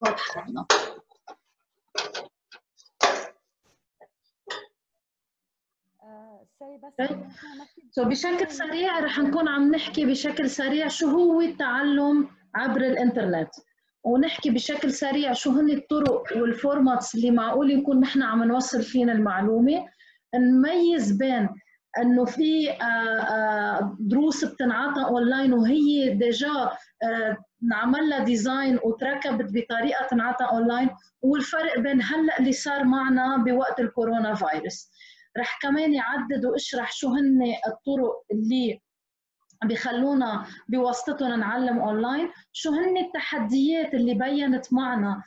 واضحه هنا so بشكل سريع رح نكون عم نحكي بشكل سريع شو هو التعلم عبر الإنترنت. ونحكي بشكل سريع شو هن الطرق وال formats اللي معقول يكون نحن عم نوصل فينا المعلومة. نميز بين إنه في دروس بتنعطى أونلاين وهي déjà نعمل لها design وتركبت بطريقة تنعطى أونلاين. والفرق بين هلأ اللي صار معنا بوقت الكورونا فيروس. رح كمان عدد وإشرح شو هن الطرق اللي بخلونا بواسطتهم نعلم أونلاين. شو هن التحديات اللي بينت معنا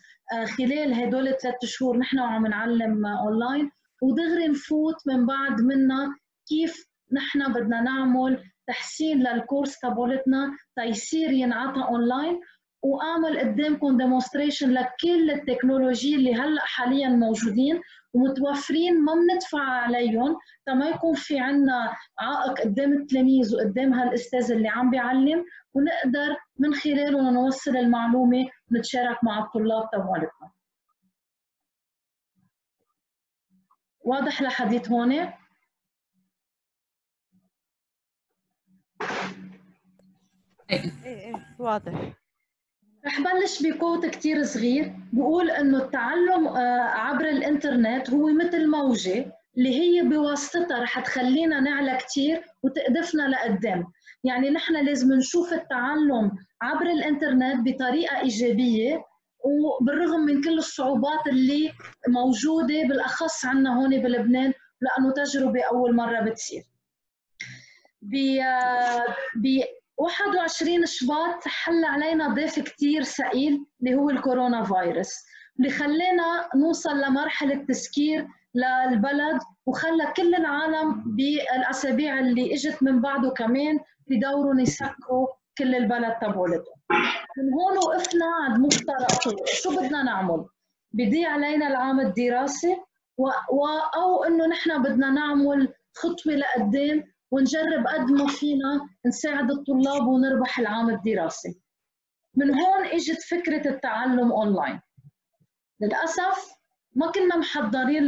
خلال هدول الثلاث شهور نحن وعم نعلم أونلاين. ودغري نفوت من بعد منا كيف نحن بدنا نعمل تحسين لل course تبعولتنا تيصير ينعطى اونلاين وأعمل قدامكم demonstration لكل ال technology اللي هلأ حاليا موجودين ومتوفرين ما بندفع عليهم تما يكون في عنا عائق قدام التلاميذ وقدام هالأستاذ اللي عم بيعلم ونقدر من خلاله نوصل المعلومة ونتشارك مع الطلاب تبعولتنا. واضح لحديت هون؟ إيه. إيه واضح. رح بلش بكوت كتير صغير. بقول إنه التعلم عبر الإنترنت هو مثل موجة اللي هي بواسطتها رح تخلينا نعلى كتير وتقدفنا لقدام. يعني نحن لازم نشوف التعلم عبر الإنترنت بطريقة إيجابية وبالرغم من كل الصعوبات اللي موجودة بالأخص عنا هون بلبنان لأنه تجربة أول مرة بتصير. ب 21 شباط حل علينا ضيف كثير ثقيل اللي هو الكورونا فيروس اللي خلانا نوصل لمرحلة تسكير للبلد وخلى كل العالم بالأسابيع اللي إجت من بعده كمان بدورهم يسكروا كل البلد تبعولتهم من هون وقفنا عند مفترق شو بدنا نعمل؟ بضيع علينا العام الدراسي و... و... أو إنه نحن بدنا نعمل خطوة لقدام ونجرب قد ما فينا نساعد الطلاب ونربح العام الدراسي. من هون إجت فكرة التعلم اونلاين للأسف ما كنا محضرين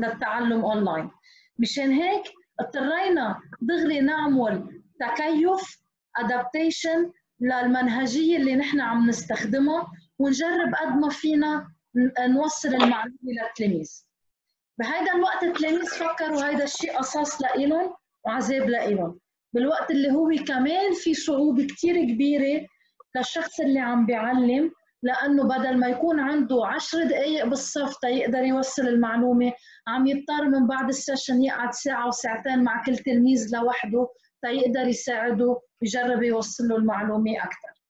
للتعلم اونلاين مشان هيك اضطرينا دغري نعمل تكيف adaptation للمنهجية اللي نحن عم نستخدمها ونجرب قد ما فينا نوصل المعلومة للتلاميذ. بهيدا الوقت التلاميذ فكروا هيدا الشيء قصاص لإلهم. وعذاب لإلهم بالوقت اللي هو كمان في صعوبة كتير كبيرة للشخص اللي عم بيعلم لأنه بدل ما يكون عنده عشر دقايق بالصف تيقدر يوصل المعلومة عم يضطر من بعد السيشن يقعد ساعة وساعتين مع كل تلميذ لوحده تيقدر يساعده يجرب يوصل له المعلومة أكثر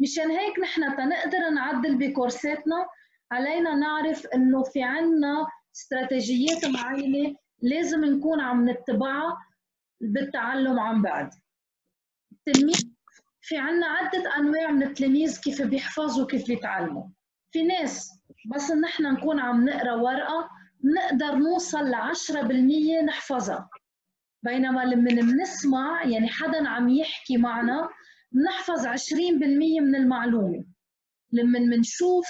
مشان هيك نحن تنقدر نعدل بكورساتنا علينا نعرف إنه في عنا استراتيجيات معينة لازم نكون عم نتبعها بالتعلم عن بعد. التلميذ في عنا عدة أنواع من التلاميذ كيف بيحفظوا كيف بيتعلموا. في ناس بس نحن نكون عم نقرأ ورقة نقدر نوصل لعشرة بالمية نحفظها. بينما لما بنسمع يعني حدا عم يحكي معنا بنحفظ 20% من المعلومة. لما بنشوف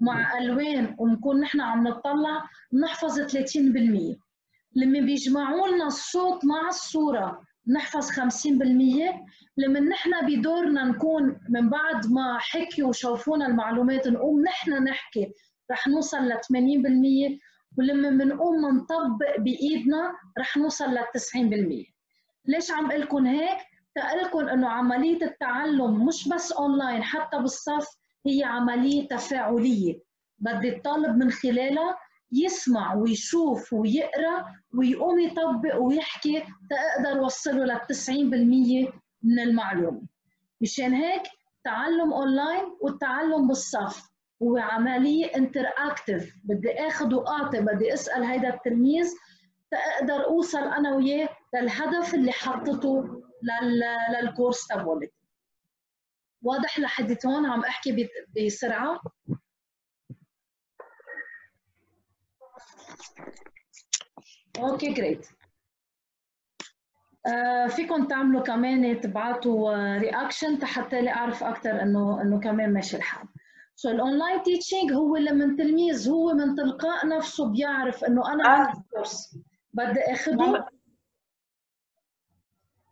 مع ألوان ونكون نحن عم نطلع بنحفظ 30% لما بيجمعوا لنا الصوت مع الصورة نحفظ 50% لما نحن بدورنا نكون من بعد ما حكيوا وشوفونا المعلومات نقوم نحن نحكي رح نوصل ل 80% ولما بنقوم نطبق بإيدنا رح نوصل ل 90% ليش عم أقول لكم هيك؟ تقلكم إنه عملية التعلم مش بس اونلاين حتى بالصف هي عملية تفاعلية. بدي الطالب من خلالها يسمع ويشوف ويقرأ ويقوم يطبق ويحكي تقدر وصله لل 90% من المعلومة. مشان هيك تعلم اونلاين والتعلم بالصف هو عملية interactive بدي اخذ واعطي بدي أسأل هيدا التلميذ تقدر أوصل أنا وياه للهدف اللي حطته لل course تبعولي واضح لحد هون عم أحكي بسرعة؟ okay great فيكم تعملوا كمان تبعتوا reaction حتى لي أعرف أكثر إنه إنه كمان ماشي الحال. so ال online teaching هو لما التلميذ هو من تلقاء نفسه بيعرف إنه أنا آه. عندي course بدي.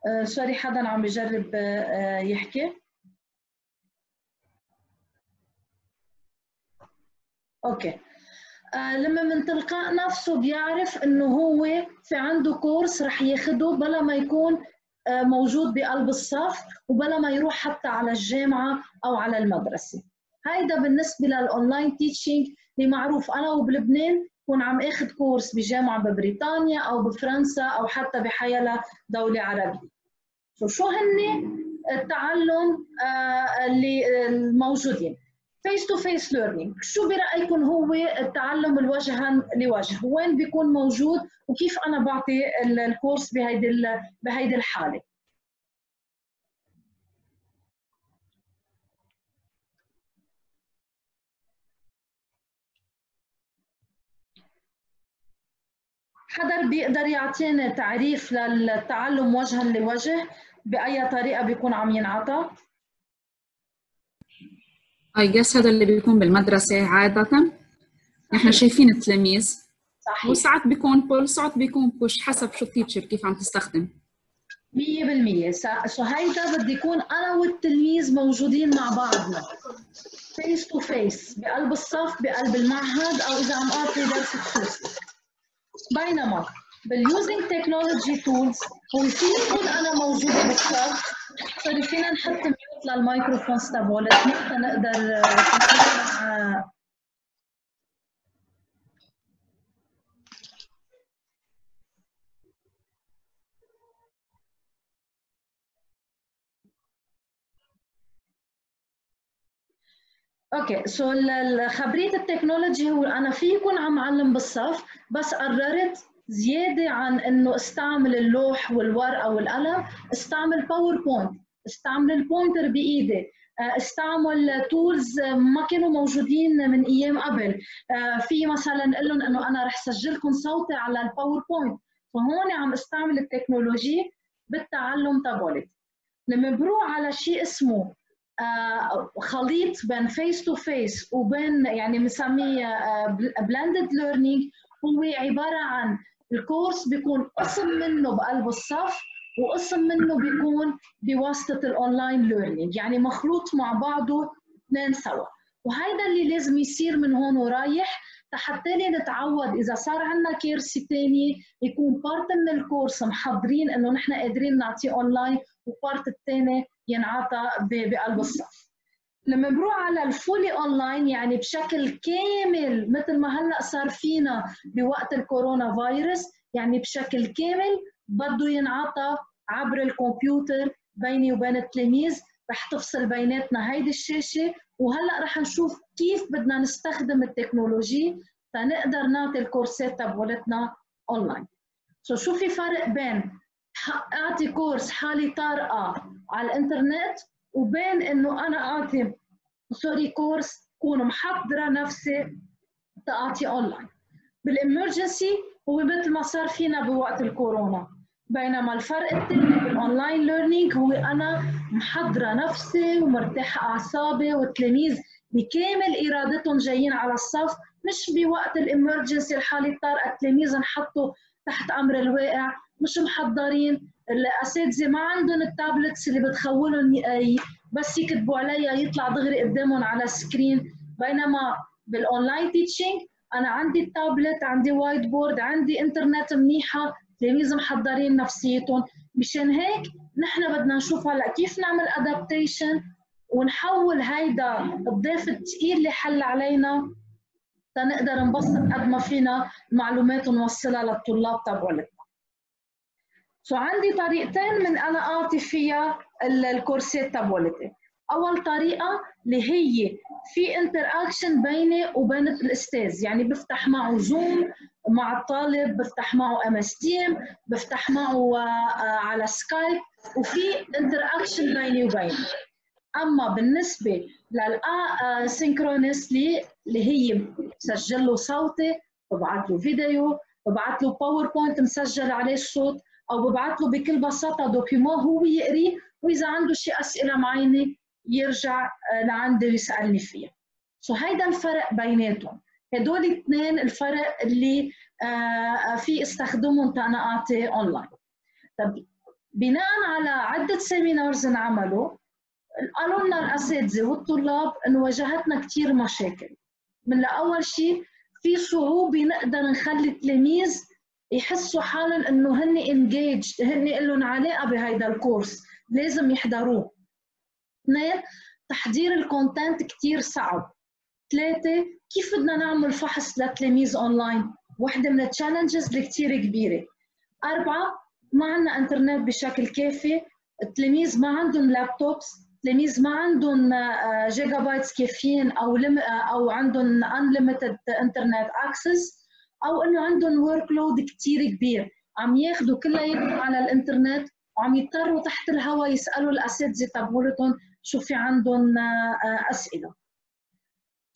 آه sorry حدا عم آه آه، يحكي. okay لما من تلقاء نفسه بيعرف إنه هو في عنده course رح ياخده بلا ما يكون آه موجود بقلب الصف وبلا ما يروح حتى على الجامعة أو على المدرسة. هيدا بالنسبة لل online teaching اللي معروف أنا وبلبنان كون عم آخذ course بجامعة ببريطانيا أو بفرنسا أو حتى بحيالله دولة عربية. شو شو هن التعلم آه، اللي الموجودين؟ face to face learning شو برأيكم هو التعلم الوجها لوجه؟ وين بيكون موجود؟ وكيف أنا بعطي ال- ال course بهيدي بهيدي الحالة؟ حدا بيقدر يعطيني تعريف للتعلم وجها لوجه؟ بأي طريقة بيكون عم ينعطى؟ I guess هذا اللي بيكون بالمدرسة عادة. إحنا شايفين التلاميذ. صحيح. وساعات بيكون pull ساعات بيكون push حسب شو ال teacher كيف عم تستخدم. 100% س- so هيدا بدي يكون أنا والتلميذ موجودين مع بعضنا. face to face بقلب الصف بقلب المعهد أو إذا عم أعطي درس خصوصي. بينما بال using technology tools هو في يكون أنا موجوده بالصف sorry فينا نحط mute للمايكروفون تبعولتنا تنقدر آه، OK so خبرية التكنولوجي هو أنا في يكون عم علم بالصف بس قررت زيادة عن إنه أستعمل اللوح والورقة والقلم أستعمل PowerPoint استعمل ال pointer بإيدي. آه، استعمل tools ما كانوا موجودين من أيام قبل. آه، في مثلا أقول لهم إنه أنا رح سجلكم صوتي على ال PowerPoint فهون عم استعمل ال technology بالتعلم تبعولي. لما بروح على شيء اسمه آه، خليط بين face to face وبين يعني بنسميه blended learning هو عبارة عن ال course بيكون قسم منه بقلب الصف وقسم منه بيكون بواسطة ال online learning يعني مخلوط مع بعضه اثنين سوا. وهيدا اللي لازم يصير من هون ورايح حتى نتعود. إذا صار عندنا crisis ثاني يكون part من ال course محضرين إنه نحن قادرين نعطيه اونلاين و part الثاني ينعطى بقلب الصف. لما بروح على ال fully online يعني بشكل كامل مثل ما هلأ صار فينا بوقت الكورونا فيروس يعني بشكل كامل بده ينعطى عبر الكمبيوتر بيني وبين التلاميذ رح تفصل بيناتنا هيدي الشاشة وهلأ رح نشوف كيف بدنا نستخدم ال technology تنقدر نعطي الكورسات تبعولتنا online so شو في فرق بين أعطي course حالة طارئة على الإنترنت وبين إنه أنا أعطي sorry course كون محضرة نفسي تعطي online بال emergency هو مثل ما صار فينا بوقت الكورونا. بينما الفرق الثاني بال online learning هو أنا محضرة نفسي ومرتاحة أعصابي والتلاميذ بكامل إرادتهم جايين على الصف مش بوقت ال emergency الحاله الطارئه التلاميذ انحطوا تحت أمر الواقع مش محضرين. الأساتذة ما عندهم ال tablets اللي بتخولهم بس يكتبوا عليها يطلع دغري قدامهم على ال screen بينما بال online teaching أنا عندي التابلت عندي whiteboard عندي انترنت منيحة. تلاميذ محضرين نفسيتهم. مشان هيك نحن بدنا نشوف هلا كيف نعمل adaptation ونحول هيدا الضيف الثقيل اللي حل علينا تنقدر نبسط قد ما فينا المعلومات ونوصلها للطلاب تبعولتنا so عندي طريقتين من أنا اعطي فيها ال- الكورسات تبعولتي أول طريقة اللي هي في interaction بيني وبين الأستاذ يعني بفتح معه Zoom مع الطالب بفتح معه MS Team بفتح معه آه، آه، على Skype وفي interaction بيني وبينه. أما بالنسبة لل asynchronously اللي هي بسجل له صوتي ببعث له فيديو ببعث له PowerPoint مسجل عليه الصوت أو ببعث له بكل بساطة document هو يقريه وإذا عنده شيء أسئلة معينة يرجع آه، لعندي ويسألني فيها. so هيدا الفرق بيناتهم. هدول الاثنين الفرق اللي آه في استخدمهم تانا اعطي اونلاين طب بناء على عدة seminars انعملوا قالوا لنا الأساتذة والطلاب انه واجهتنا كثير مشاكل. من اول شيء في صعوبة نقدر نخلي التلاميذ يحسوا حالهم إنه هن انجيج هن لهم علاقة بهيدا ال course لازم يحضروه. اثنين تحضير ال content كثير صعب. ثلاثة كيف بدنا نعمل فحص للتلاميذ أونلاين؟ وحدة من ال challenges اللي كثير كبيرة. أربعة ما عندنا إنترنت بشكل كافي. التلاميذ ما عندهم laptops التلاميذ ما عندهم gigabytes كافيين أو أو عندهم unlimited internet access أو إنه عندهم workload كثير كبير. عم ياخذوا كلياتهم على الإنترنت وعم يضطروا تحت الهواء يسألوا الأساتذة تبعولتهم شو في عندهم أسئلة.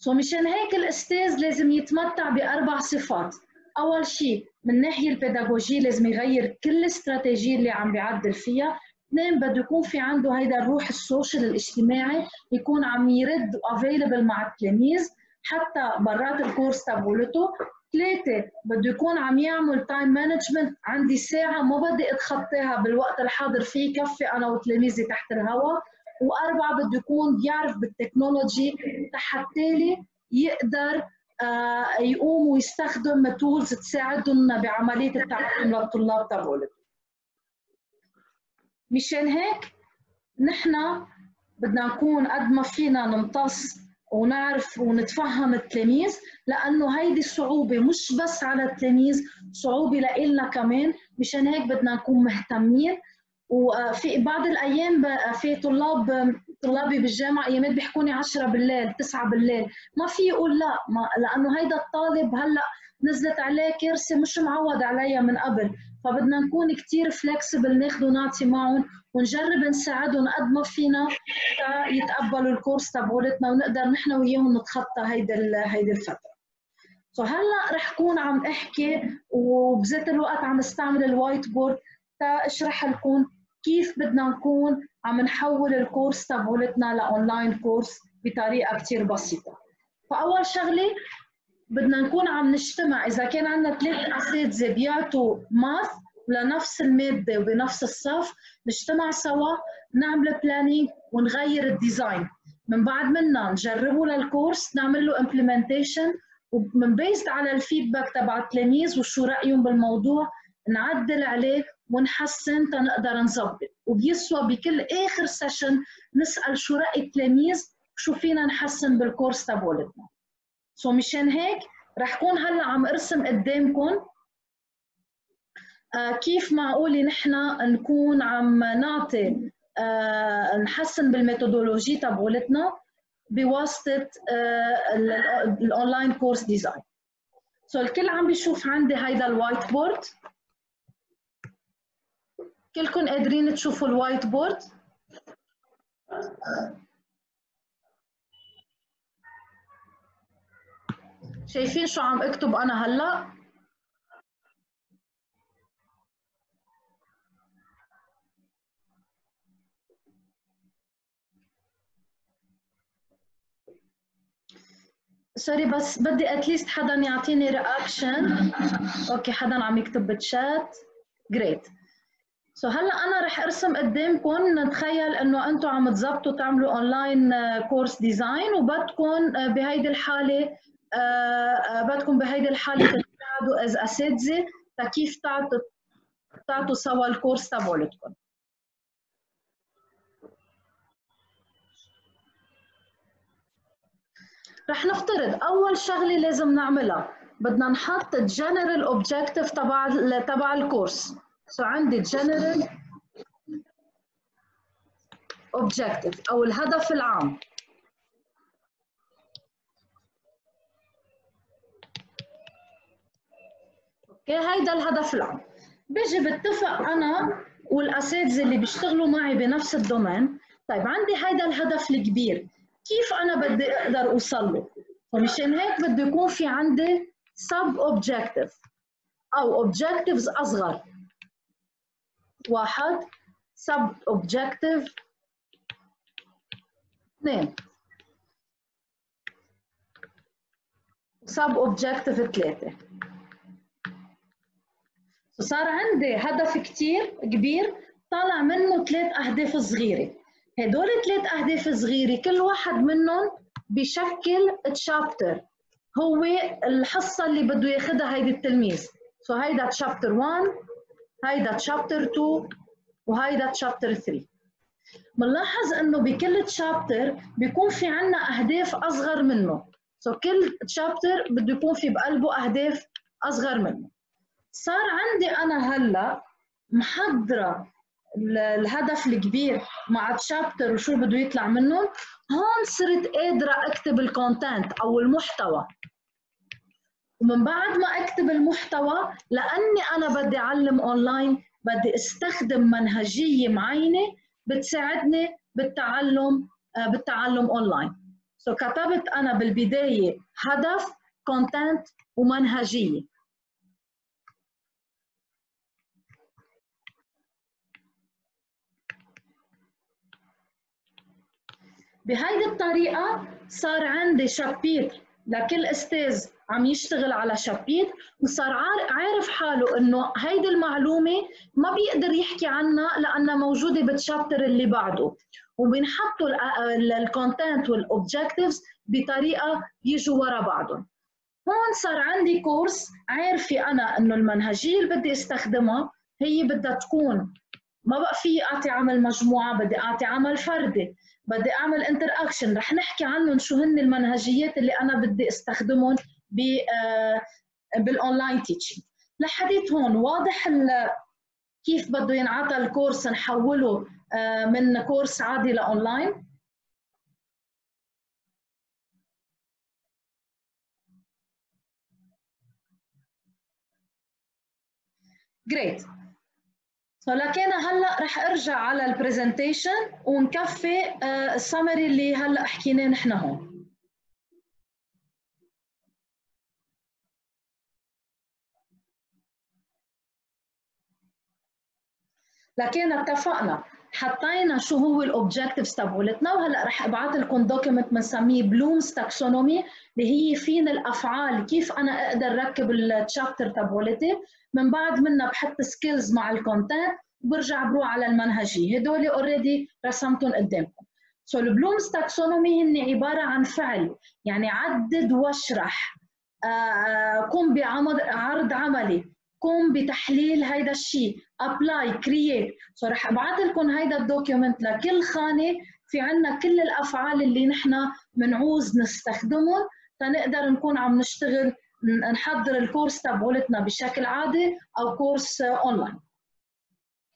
so مشان هيك الأستاذ لازم يتمتع بأربع صفات. أول شيء من الناحيه البيداغوجية لازم يغير كل الاستراتيجية اللي عم بيعدل فيها. اثنين بده يكون في عنده هيدا الروح ال social الاجتماعي يكون عم يرد available مع التلاميذ حتى برات ال course تبعولته. ثلاثة بده يكون عم يعمل time management عندي ساعة ما بدي أتخطاها بالوقت الحاضر فيه كفي أنا وتلاميذي تحت الهواء. وأربعة بده يكون بيعرف بالتكنولوجي حتى يقدر آه يقوم ويستخدم تولز تساعدهم بعملية التعلم للطلاب تبعولته مشان هيك نحن بدنا نكون قد ما فينا نمتص ونعرف ونتفهم التلاميذ لأنه هيدي الصعوبة مش بس على التلاميذ صعوبة لإلنا كمان. مشان هيك بدنا نكون مهتمين وفي بعض الأيام في طلاب طلابي بالجامعة أيامات بيحكوني 10 بالليل 9 بالليل ما في يقول لا ما لأنه هيدا الطالب هلأ نزلت عليه crise مش معود عليها من قبل فبدنا نكون كثير flexible ناخذ ونعطي معهم ونجرب نساعدهم قد ما فينا يتقبلوا ال course تبعولتنا ونقدر نحن وياهم نتخطى هيدي هيدي الفترة. so هلأ رح كون عم أحكي وبذات الوقت عم استعمل ال white board تاشرح لكم كيف بدنا نكون عم نحول ال course تبعولتنا ل online course بطريقة كثير بسيطة. فأول شغلة بدنا نكون عم نجتمع إذا كان عندنا ثلاث اساتذه بيعطوا math لنفس المادة وبنفس الصف نجتمع سوا نعمل planning ونغير ال design من بعد منا نجربه لل course نعمل له implementation ومن based على ال feedback تبع التلاميذ وشو رأيهم بالموضوع نعدل عليه ونحسن تنقدر نظبط. وبيسوى بكل آخر session نسأل شو رأي التلاميذ شو فينا نحسن بال course تبعولتنا. so مشان هيك رح كون هلأ عم أرسم قدامكم آه كيف معقول نحن نكون عم نعطي آه نحسن بال methodology تبعولتنا بواسطة آه ال online course design so الكل عم بيشوف عندي هيدا ال white board كلكم قادرين تشوفوا ال white board شايفين شو عم اكتب أنا هلا؟ sorry بس بدي at least حدا يعطيني reaction okay حدا عم يكتب بال chat great so هلأ أنا رح أرسم قدامكم نتخيل إنه أنتم عم تظبطوا تعملوا online course design وبدكم بهيدي الحالة بدكم بهيدي الحالة تساعدوا as اساتذه كيف تعطوا تعطوا سوا ال course تبعولتكم رح نفترض أول شغلة لازم نعملها بدنا نحط ال general objective تبع تبع ال course so عندي ال general objective أو الهدف العام. okay هيدا الهدف العام. بيجي بتفق أنا والأساتذة اللي بيشتغلوا معي بنفس ال domain. طيب عندي هيدا الهدف الكبير. كيف أنا بدي أقدر أوصل له؟ فمشان هيك بده يكون في عندي sub objective أو objectives أصغر. واحد. sub objective اثنين. و sub objective ثلاثة. صار عندي هدف كتير كبير طالع منه ثلاث أهداف صغيرة. هدول ثلاث أهداف صغيرة كل واحد منهم بشكل chapter هو الحصة اللي بده ياخذها هيدي التلميذ. so هيدا chapter 1 هيدا chapter 2 وهيدا chapter 3 بنلاحظ إنه بكل chapter بيكون في عنا أهداف أصغر منه. so كل chapter بده يكون في بقلبه أهداف أصغر منه. صار عندي أنا هلأ محضرة الهدف الكبير مع chapter وشو بده يطلع منهم. هون صرت قادرة أكتب ال content أو المحتوى. ومن بعد ما أكتب المحتوى لأني أنا بدي أعلم اونلاين بدي أستخدم منهجية معينة بتساعدني بالتعلم بالتعلم اونلاين so كتبت أنا بالبداية هدف content ومنهجية. بهيدي الطريقة صار عندي chapitre لكل أستاذ عم يشتغل على chapitre وصار عارف حاله إنه هيدي المعلومة ما بيقدر يحكي عنها لأنها موجودة بال chapter اللي بعده. وبنحطوا ال content وال objectives بطريقة يجوا ورا بعضهم. هون صار عندي course عارفة أنا إنه المنهجية اللي بدي أستخدمها هي بدها تكون ما بقى في أعطي عمل مجموعة بدي أعطي عمل فردي بدي أعمل interaction رح نحكي عنهم شو هن المنهجيات اللي أنا بدي أستخدمهم بال online teaching لحديت هون واضح كيف بده ينعطى ال course نحوله من course عادي ل online great so لكن هلا رح ارجع على ال presentation ونكفي السمري اللي هلا حكيناه نحن هون. لكن اتفقنا حطينا شو هو ال objectives تبعولتنا وهلأ رح أبعث لكم document بنسميه Bloom's taxonomy اللي هي فين الأفعال كيف أنا أقدر ركب ال chapter تبعولتي. من بعد منها بحط skills مع الكونتنت وبرجع بروح على المنهجية. هدول already رسمتهم قدامكم. so ال Bloom's taxonomy هن عبارة عن فعل يعني عدد واشرح قم بعرض عملي. قم بتحليل هيدا الشيء apply create so رح أبعث لكم هيدا ال document لكل خانة في عنا كل الأفعال اللي نحن بنعوز نستخدمهم تنقدر نكون عم نشتغل نحضر ال course تبعولتنا بشكل عادي أو course online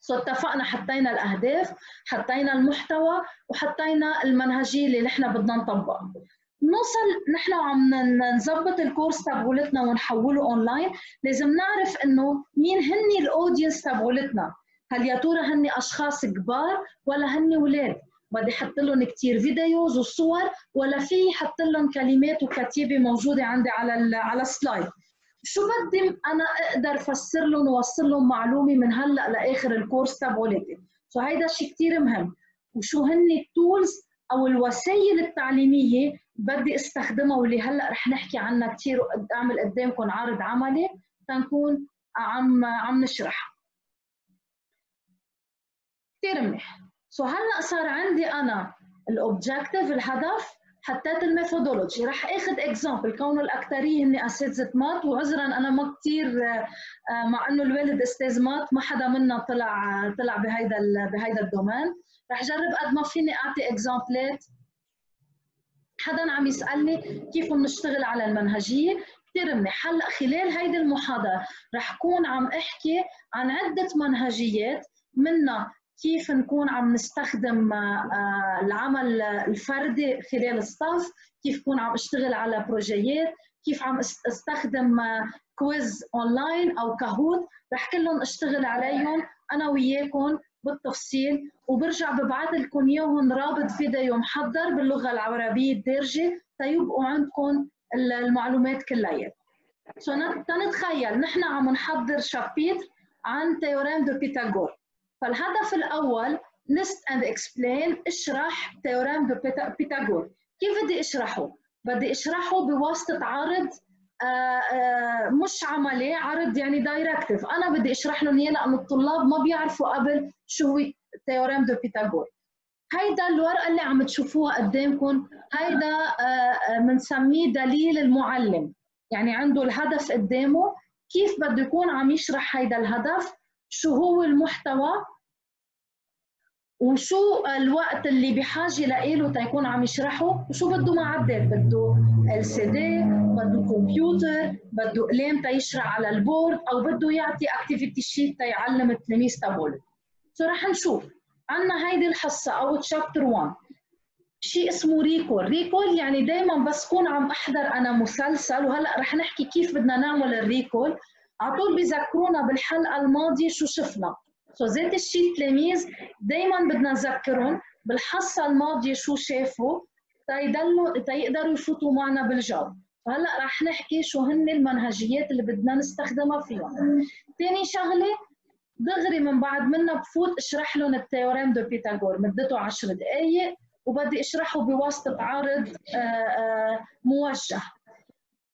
so اتفقنا حطينا الأهداف حطينا المحتوى وحطينا المنهجية اللي نحن بدنا نطبقها. نوصل نحن وعم نظبط ال course تبعولتنا ونحوله اونلاين لازم نعرف إنه مين هن ال audience تبعولتنا. هل يا ترى هن أشخاص كبار ولا هن أولاد بدي أحط لهم كثير videos وصور ولا في حط لهم كلمات وكتيبة موجودة عندي على على ال slide شو بدي أنا أقدر افسر لهم وأوصل لهم معلومة من هلأ لآخر ال course تبعولتي؟ so شيء كثير مهم. وشو هن ال tools أو الوسائل التعليمية بدي استخدمها واللي هلأ رح نحكي عنها كثير أعمل قدامكم عرض عملي تنكون عم عم نشرح كثير منيح. so هلأ صار عندي أنا ال objective الهدف حطيت ال methodology. رح آخذ example كونه الاكثريه هن اساتذه math وعذرا أنا ما كثير مع إنه الوالد أستاذ math ما حدا منا طلع طلع بهيدا بهيدا ال domaine. رح جرب قد ما فيني أعطي example ات حدا عم يسألني كيف بنشتغل على المنهجية؟ كثير منيح هلأ خلال هيدي المحاضرة رح كون عم أحكي عن عدة منهجيات منها كيف نكون عم نستخدم العمل الفردي خلال الصف كيف كون عم أشتغل على projet ات كيف عم أستخدم quiz online أو Kahoot رح كلهم أشتغل عليهم أنا وياكم بالتفصيل وبرجع ببعث لكم إياهم رابط فيديو محضر باللغة العربية الدارجة تيبقوا عندكم المعلومات كلياتها. so تنتخيل نحن عم نحضر chapitre عن théorème de Pythagore فالهدف الأول list and explain اشرح théorème de Pythagore كيف بدي اشرحه؟ بدي اشرحه بواسطة عرض مش عملي عرض يعني directive أنا بدي أشرح لهم إياه لأنه الطلاب ما بيعرفوا قبل شو هو théorème de Pythagore هيدا الورقة اللي عم تشوفوها قدامكم هيدا بنسميه دليل المعلم. يعني عنده الهدف قدامه كيف بده يكون عم يشرح هيدا الهدف شو هو المحتوى وشو الوقت اللي بحاجة لإله تيكون عم يشرحه؟ وشو بده معدل بده ال سي دي بده كمبيوتر بده قلم تيشرح على ال board أو بده يعطي activity sheet تيعلم التلاميذ تبعه. so رح نشوف. عندنا هيدي الحصة أو chapter 1 شيء اسمه recall recall يعني دائما بس كون عم أحضر أنا مسلسل. وهلأ رح نحكي كيف بدنا نعمل ال recall على طول بيذكرونا بالحلقة الماضية شو شفنا. so ذات الشيء التلاميذ دائما بدنا نذكرهم بالحصة الماضية شو شافوا؟ تيضلوا تيقدروا يفوتوا معنا بالجو. هلا رح نحكي شو هن المنهجيات اللي بدنا نستخدمها فيهم. ثاني شغلة دغري من بعد منها بفوت اشرح لهم ال théorème de Pythagore. مدته 10 دقائق وبدي اشرحه بواسطة عرض موجه.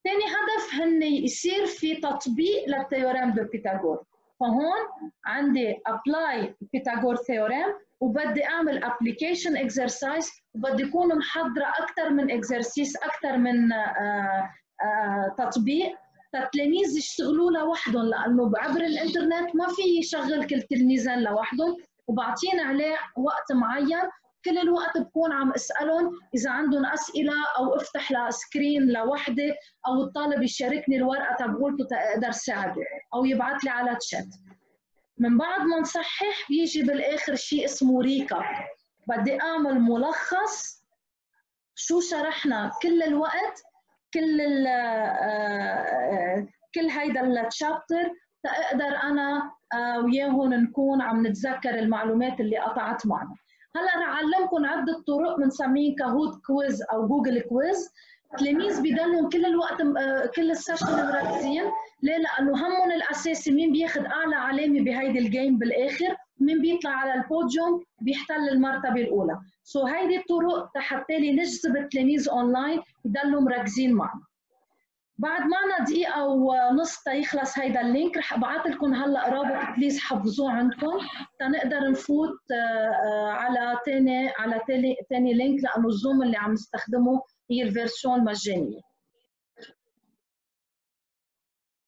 ثاني هدف هن يصير في تطبيق لل théorème de Pythagore. فهون عندي apply Pythagore theorem وبدي أعمل application exercise وبدي أكون محضرة أكثر من exercice أكثر من آآ آآ تطبيق. فالتلاميذ يشتغلوا لوحدهم لأنه عبر الإنترنت ما في يشغل كل تلميذين لوحدهم وبعطينا عليه وقت معين كل الوقت بكون عم أسألهم إذا عندهم أسئلة أو أفتح ل screen لوحدة أو الطالب يشاركني الورقة تبعولته تقدر ساعده أو يبعث لي على تشات من بعد ما نصحح بيجي بالآخر شيء اسمه recap بدي أعمل ملخص شو شرحنا. كل الوقت كل ال كل هيدا ال chapter تقدر أنا وياهم نكون عم نتذكر المعلومات اللي قطعت معنا. هلا رح أعلمكم عدة طرق بنسميه Kahoot quiz أو Google quiz. التلاميذ بضلهم كل الوقت كل ال session مركزين. ليه؟ لأنه همهم الأساسي مين بياخذ أعلى علامة بهيدي ال game بالآخر مين بيطلع على البوديوم بيحتل المرتبة الأولى. so هيدي الطرق حتى نجذب التلاميذ اونلاين يضلوا مركزين معنا. بعد معنا دقيقة ونص تيخلص هيدا ال link رح أبعث لكم هلأ رابط please حفظوه عندكم تنقدر نفوت على ثاني على ثاني link لأنه ال Zoom اللي عم نستخدمه هي ال version المجانية.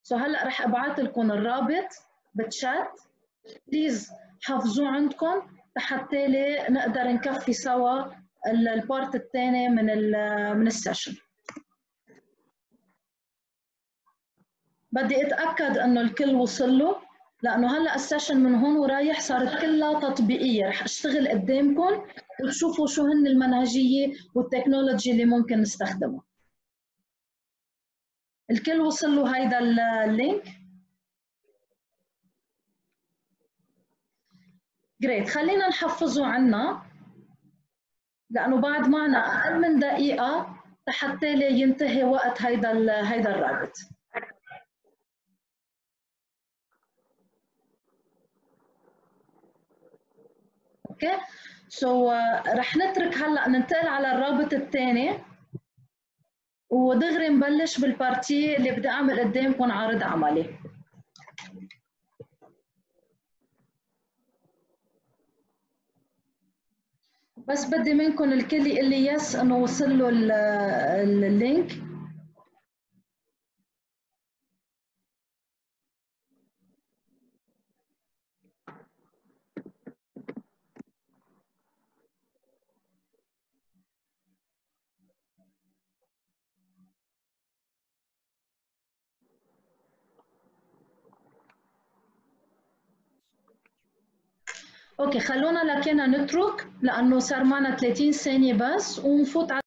so هلأ رح أبعث لكم الرابط ب chat please حفظوه عندكم حتى نقدر نكفي سوا ال part الثاني من من ال session. بدي أتأكد إنه الكل وصل له لأنه هلأ ال session من هون ورايح صارت كلها تطبيقية رح أشتغل قدامكم وتشوفوا شو هن المنهجية وال technology اللي ممكن نستخدمها. الكل وصل له هيدا ال link؟ great خلينا نحفظه عنا لأنه بعد معنا أقل من دقيقة حتى ينتهي وقت هيدا هيدا الرابط. okay؟ so uh, رح نترك هلا ننتقل على الرابط الثاني. ودغري نبلش بال partie اللي بدي أعمل قدامكم عرض عملي. بس بدي منكم الكل يقول لي yes إنه وصل له ال link. okay خلونا لكن نترك لأنه صار معنا 30 ثانية بس ونفوت على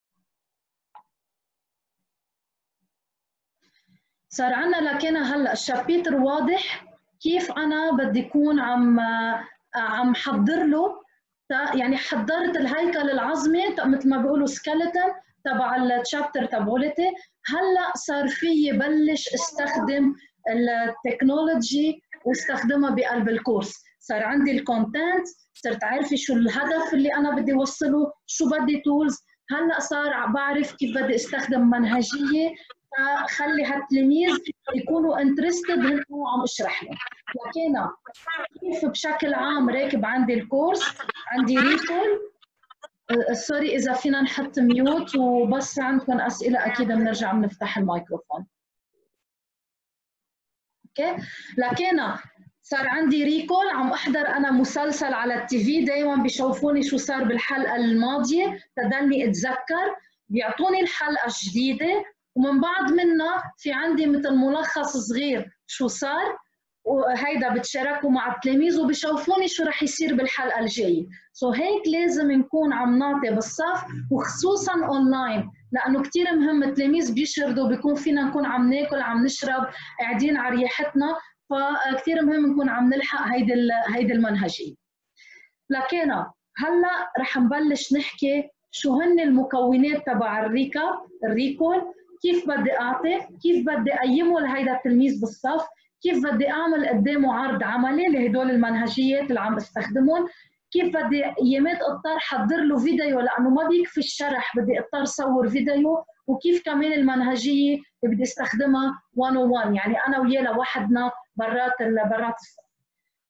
صار عندنا لكن هلا ال chapter واضح كيف أنا بدي اكون عم عم حضر له يعني حضرت الهيكل العظمي مثل ما بيقولوا skeleton تبع ال chapter تبعولتي. هلا صار في بلش استخدم ال technology واستخدمها بقلب ال course. صار عندي ال content صرت عارفه شو الهدف اللي أنا بدي أوصله شو بدي tools هلأ صار بعرف كيف بدي أستخدم منهجية خلي هالتلاميذ يكونوا interested هن وعم أشرح لهم. لكن كيف بشكل عام راكب عندي ال course؟ عندي recall sorry إذا فينا نحط mute وبس عندكم أسئلة أكيد بنرجع بنفتح الميكروفون. okay؟ لكن صار عندي recall عم أحضر أنا مسلسل على ال TV دائما بيشوفوني شو صار بالحلقة الماضية تضلني أتذكر. بيعطوني الحلقة الجديدة ومن بعد منها في عندي مثل ملخص صغير شو صار وهيدا بتشاركوا مع التلاميذ وبشوفوني شو رح يصير بالحلقة الجاية. so so هيك لازم نكون عم نعطي بالصف وخصوصا اونلاين لأنه كثير مهم التلاميذ بيشردوا بيكون فينا نكون عم ناكل عم نشرب قاعدين على ريحتنا. فكثير مهم نكون عم نلحق هيدي هيدي المنهجيه لكن هلأ رح نبلش نحكي شو هن المكونات تبع الريكا الريكول كيف بدي أعطي كيف بدي قيمه لهيدا التلميذ بالصف كيف بدي أعمل قدامه عرض عملي لهدول المنهجيات اللي عم بستخدمهم كيف بدي ايامات اضطر حضر له فيديو لأنه ما بيكفي الشرح بدي اضطر صور فيديو وكيف كمان المنهجية اللي بدي استخدمها 101 يعني أنا وياه لوحدنا برات برات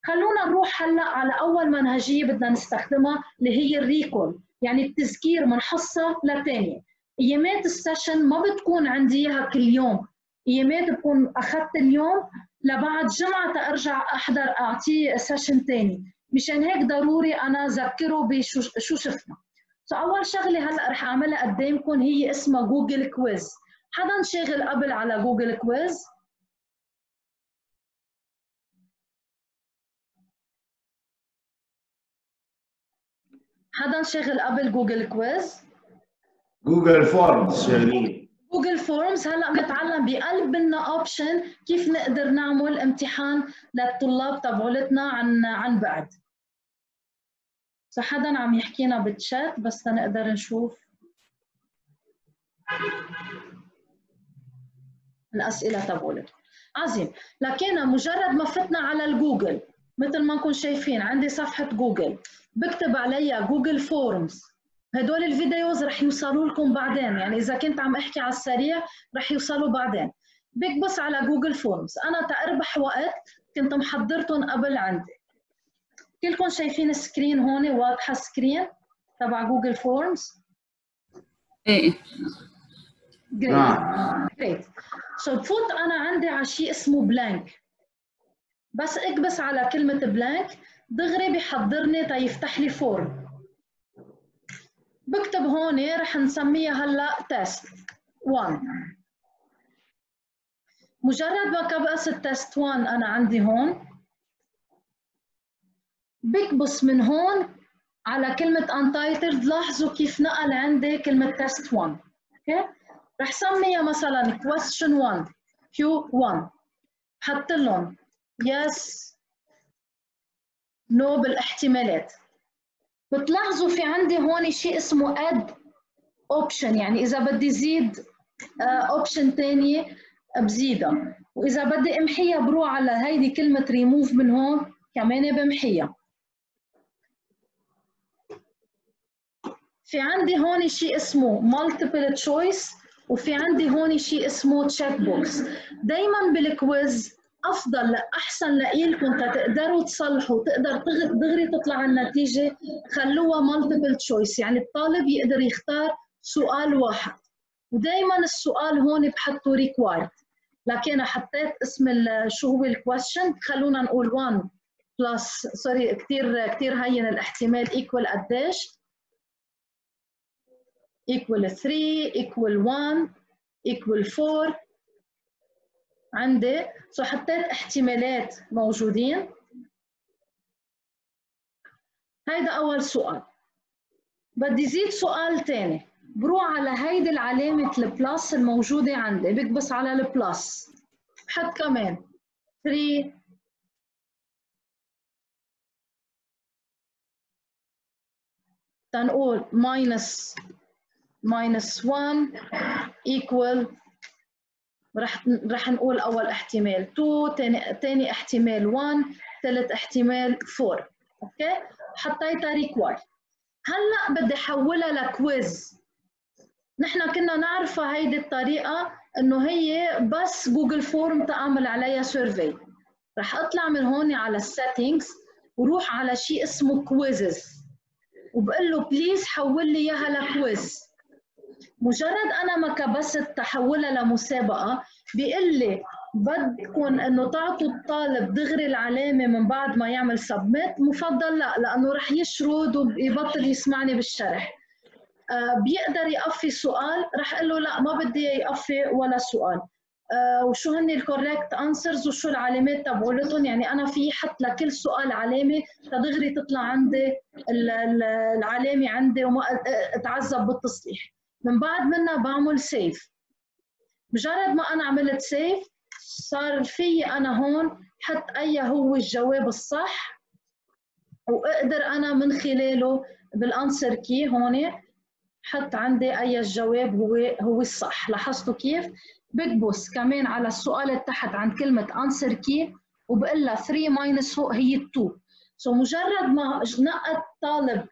خلونا نروح هلا على أول منهجية بدنا نستخدمها اللي هي ال recall يعني التذكير من حصة لثانيه أيامات ال session ما بتكون عندي إياها كل يوم. أيامات بكون أخذت اليوم لبعد جمعة تارجع أحضر أعطيه session ثاني مشان هيك ضروري أنا أذكره بشو شو شفنا. so أول شغلة هلأ رح أعملها قدامكم هي اسمها Google Quiz حدا شاغل قبل على Google Quiz حدا شاغل قبل Google Quiz Google Forms Google Forms هلا بنتعلم بقلب منا option كيف نقدر نعمل امتحان للطلاب تبعولتنا عن عن بعد. so حدا عم يحكينا بالشات بس لنقدر نشوف. الاسئله تبعولتكم. عظيم. لكن مجرد ما فتنا على الجوجل مثل ما نكون شايفين عندي صفحة جوجل بكتب عليها Google Forms هدول ال videos رح يوصلوا لكم بعدين. يعني إذا كنت عم أحكي على السريع رح يوصلوا بعدين. بكبس على Google Forms أنا تأربح وقت كنت محضرتهم قبل عندي. كلكم شايفين ال screen هون واضحة ال screen تبع Google Forms إيه. great so بفوت أنا عندي على شيء اسمه blank بس اكبس على كلمة blank دغري بحضرني تيفتح لي form بكتب هون رح نسميها هلا test 1 مجرد ما كبس ال test 1 أنا عندي هون. بكبس من هون على كلمة untitled لاحظوا كيف نقل عندي كلمة test 1 okay رح سميها مثلا question 1 Q 1 حط لهم. Yes. No بالاحتمالات بتلاحظوا في عندي هون شيء اسمه add option يعني إذا بدي زيد option ثانية بزيدها. وإذا بدي أمحيها بروح على هيدي كلمة remove من هون كمان بمحيها. في عندي هون شيء اسمه multiple choice وفي عندي هون شيء اسمه check box دايما بالكويز أفضل أحسن لإلكم تقدروا تصلحوا تقدر دغري تطلع النتيجة خلوها multiple choice يعني الطالب يقدر يختار سؤال واحد. ودائما السؤال هون بحطوا required لكن حطيت اسم شو هو ال question خلونا نقول 1 plus sorry كثير كثير هين الاحتمال equal قديش؟ equal 3 equal 1 equal 4 عندي so حطيت احتمالات موجودين. هيدا أول سؤال. بدي زيد سؤال تاني. بروح على هيدي العلامة البلس الموجودة عندي. بكبس على البلس بحط كمان. 3 تنقول minus minus 1 equal رح رح نقول أول احتمال 2 ثاني احتمال 1 ثالث احتمال 4 okay؟ حطيتها required هلأ بدي أحولها ل quiz نحن كنا نعرفها هيدي الطريقة إنه هي بس Google Form تعمل عليها survey رح أطلع من هون على ال settings وروح على شيء اسمه quizzes وبقول له please حول لي إياها ل quiz مجرد أنا ما كبست تحولها لمسابقة بيقول لي بدكم إنه تعطوا الطالب دغري العلامة من بعد ما يعمل submit مفضل لا لأنه رح يشرد ويبطل يسمعني بالشرح. آه بيقدر يقفي سؤال رح أقول له لا ما بدي يقفي ولا سؤال. آه وشو هن ال correct answers وشو العلامات تبعولتهم؟ يعني أنا في حط لكل سؤال علامة تدغري تطلع عندي العلامة عندي وما أتعذب بالتصليح. من بعد منها بعمل save مجرد ما أنا عملت save صار في أنا هون حط أي هو الجواب الصح وأقدر أنا من خلاله بال answer key هون حط عندي أي الجواب هو هو الصح. لاحظتوا كيف؟ بكبس كمان على السؤال اللي تحت عند كلمة answer key وبقول لها 3 minus هي 2 so مجرد ما نقط طالب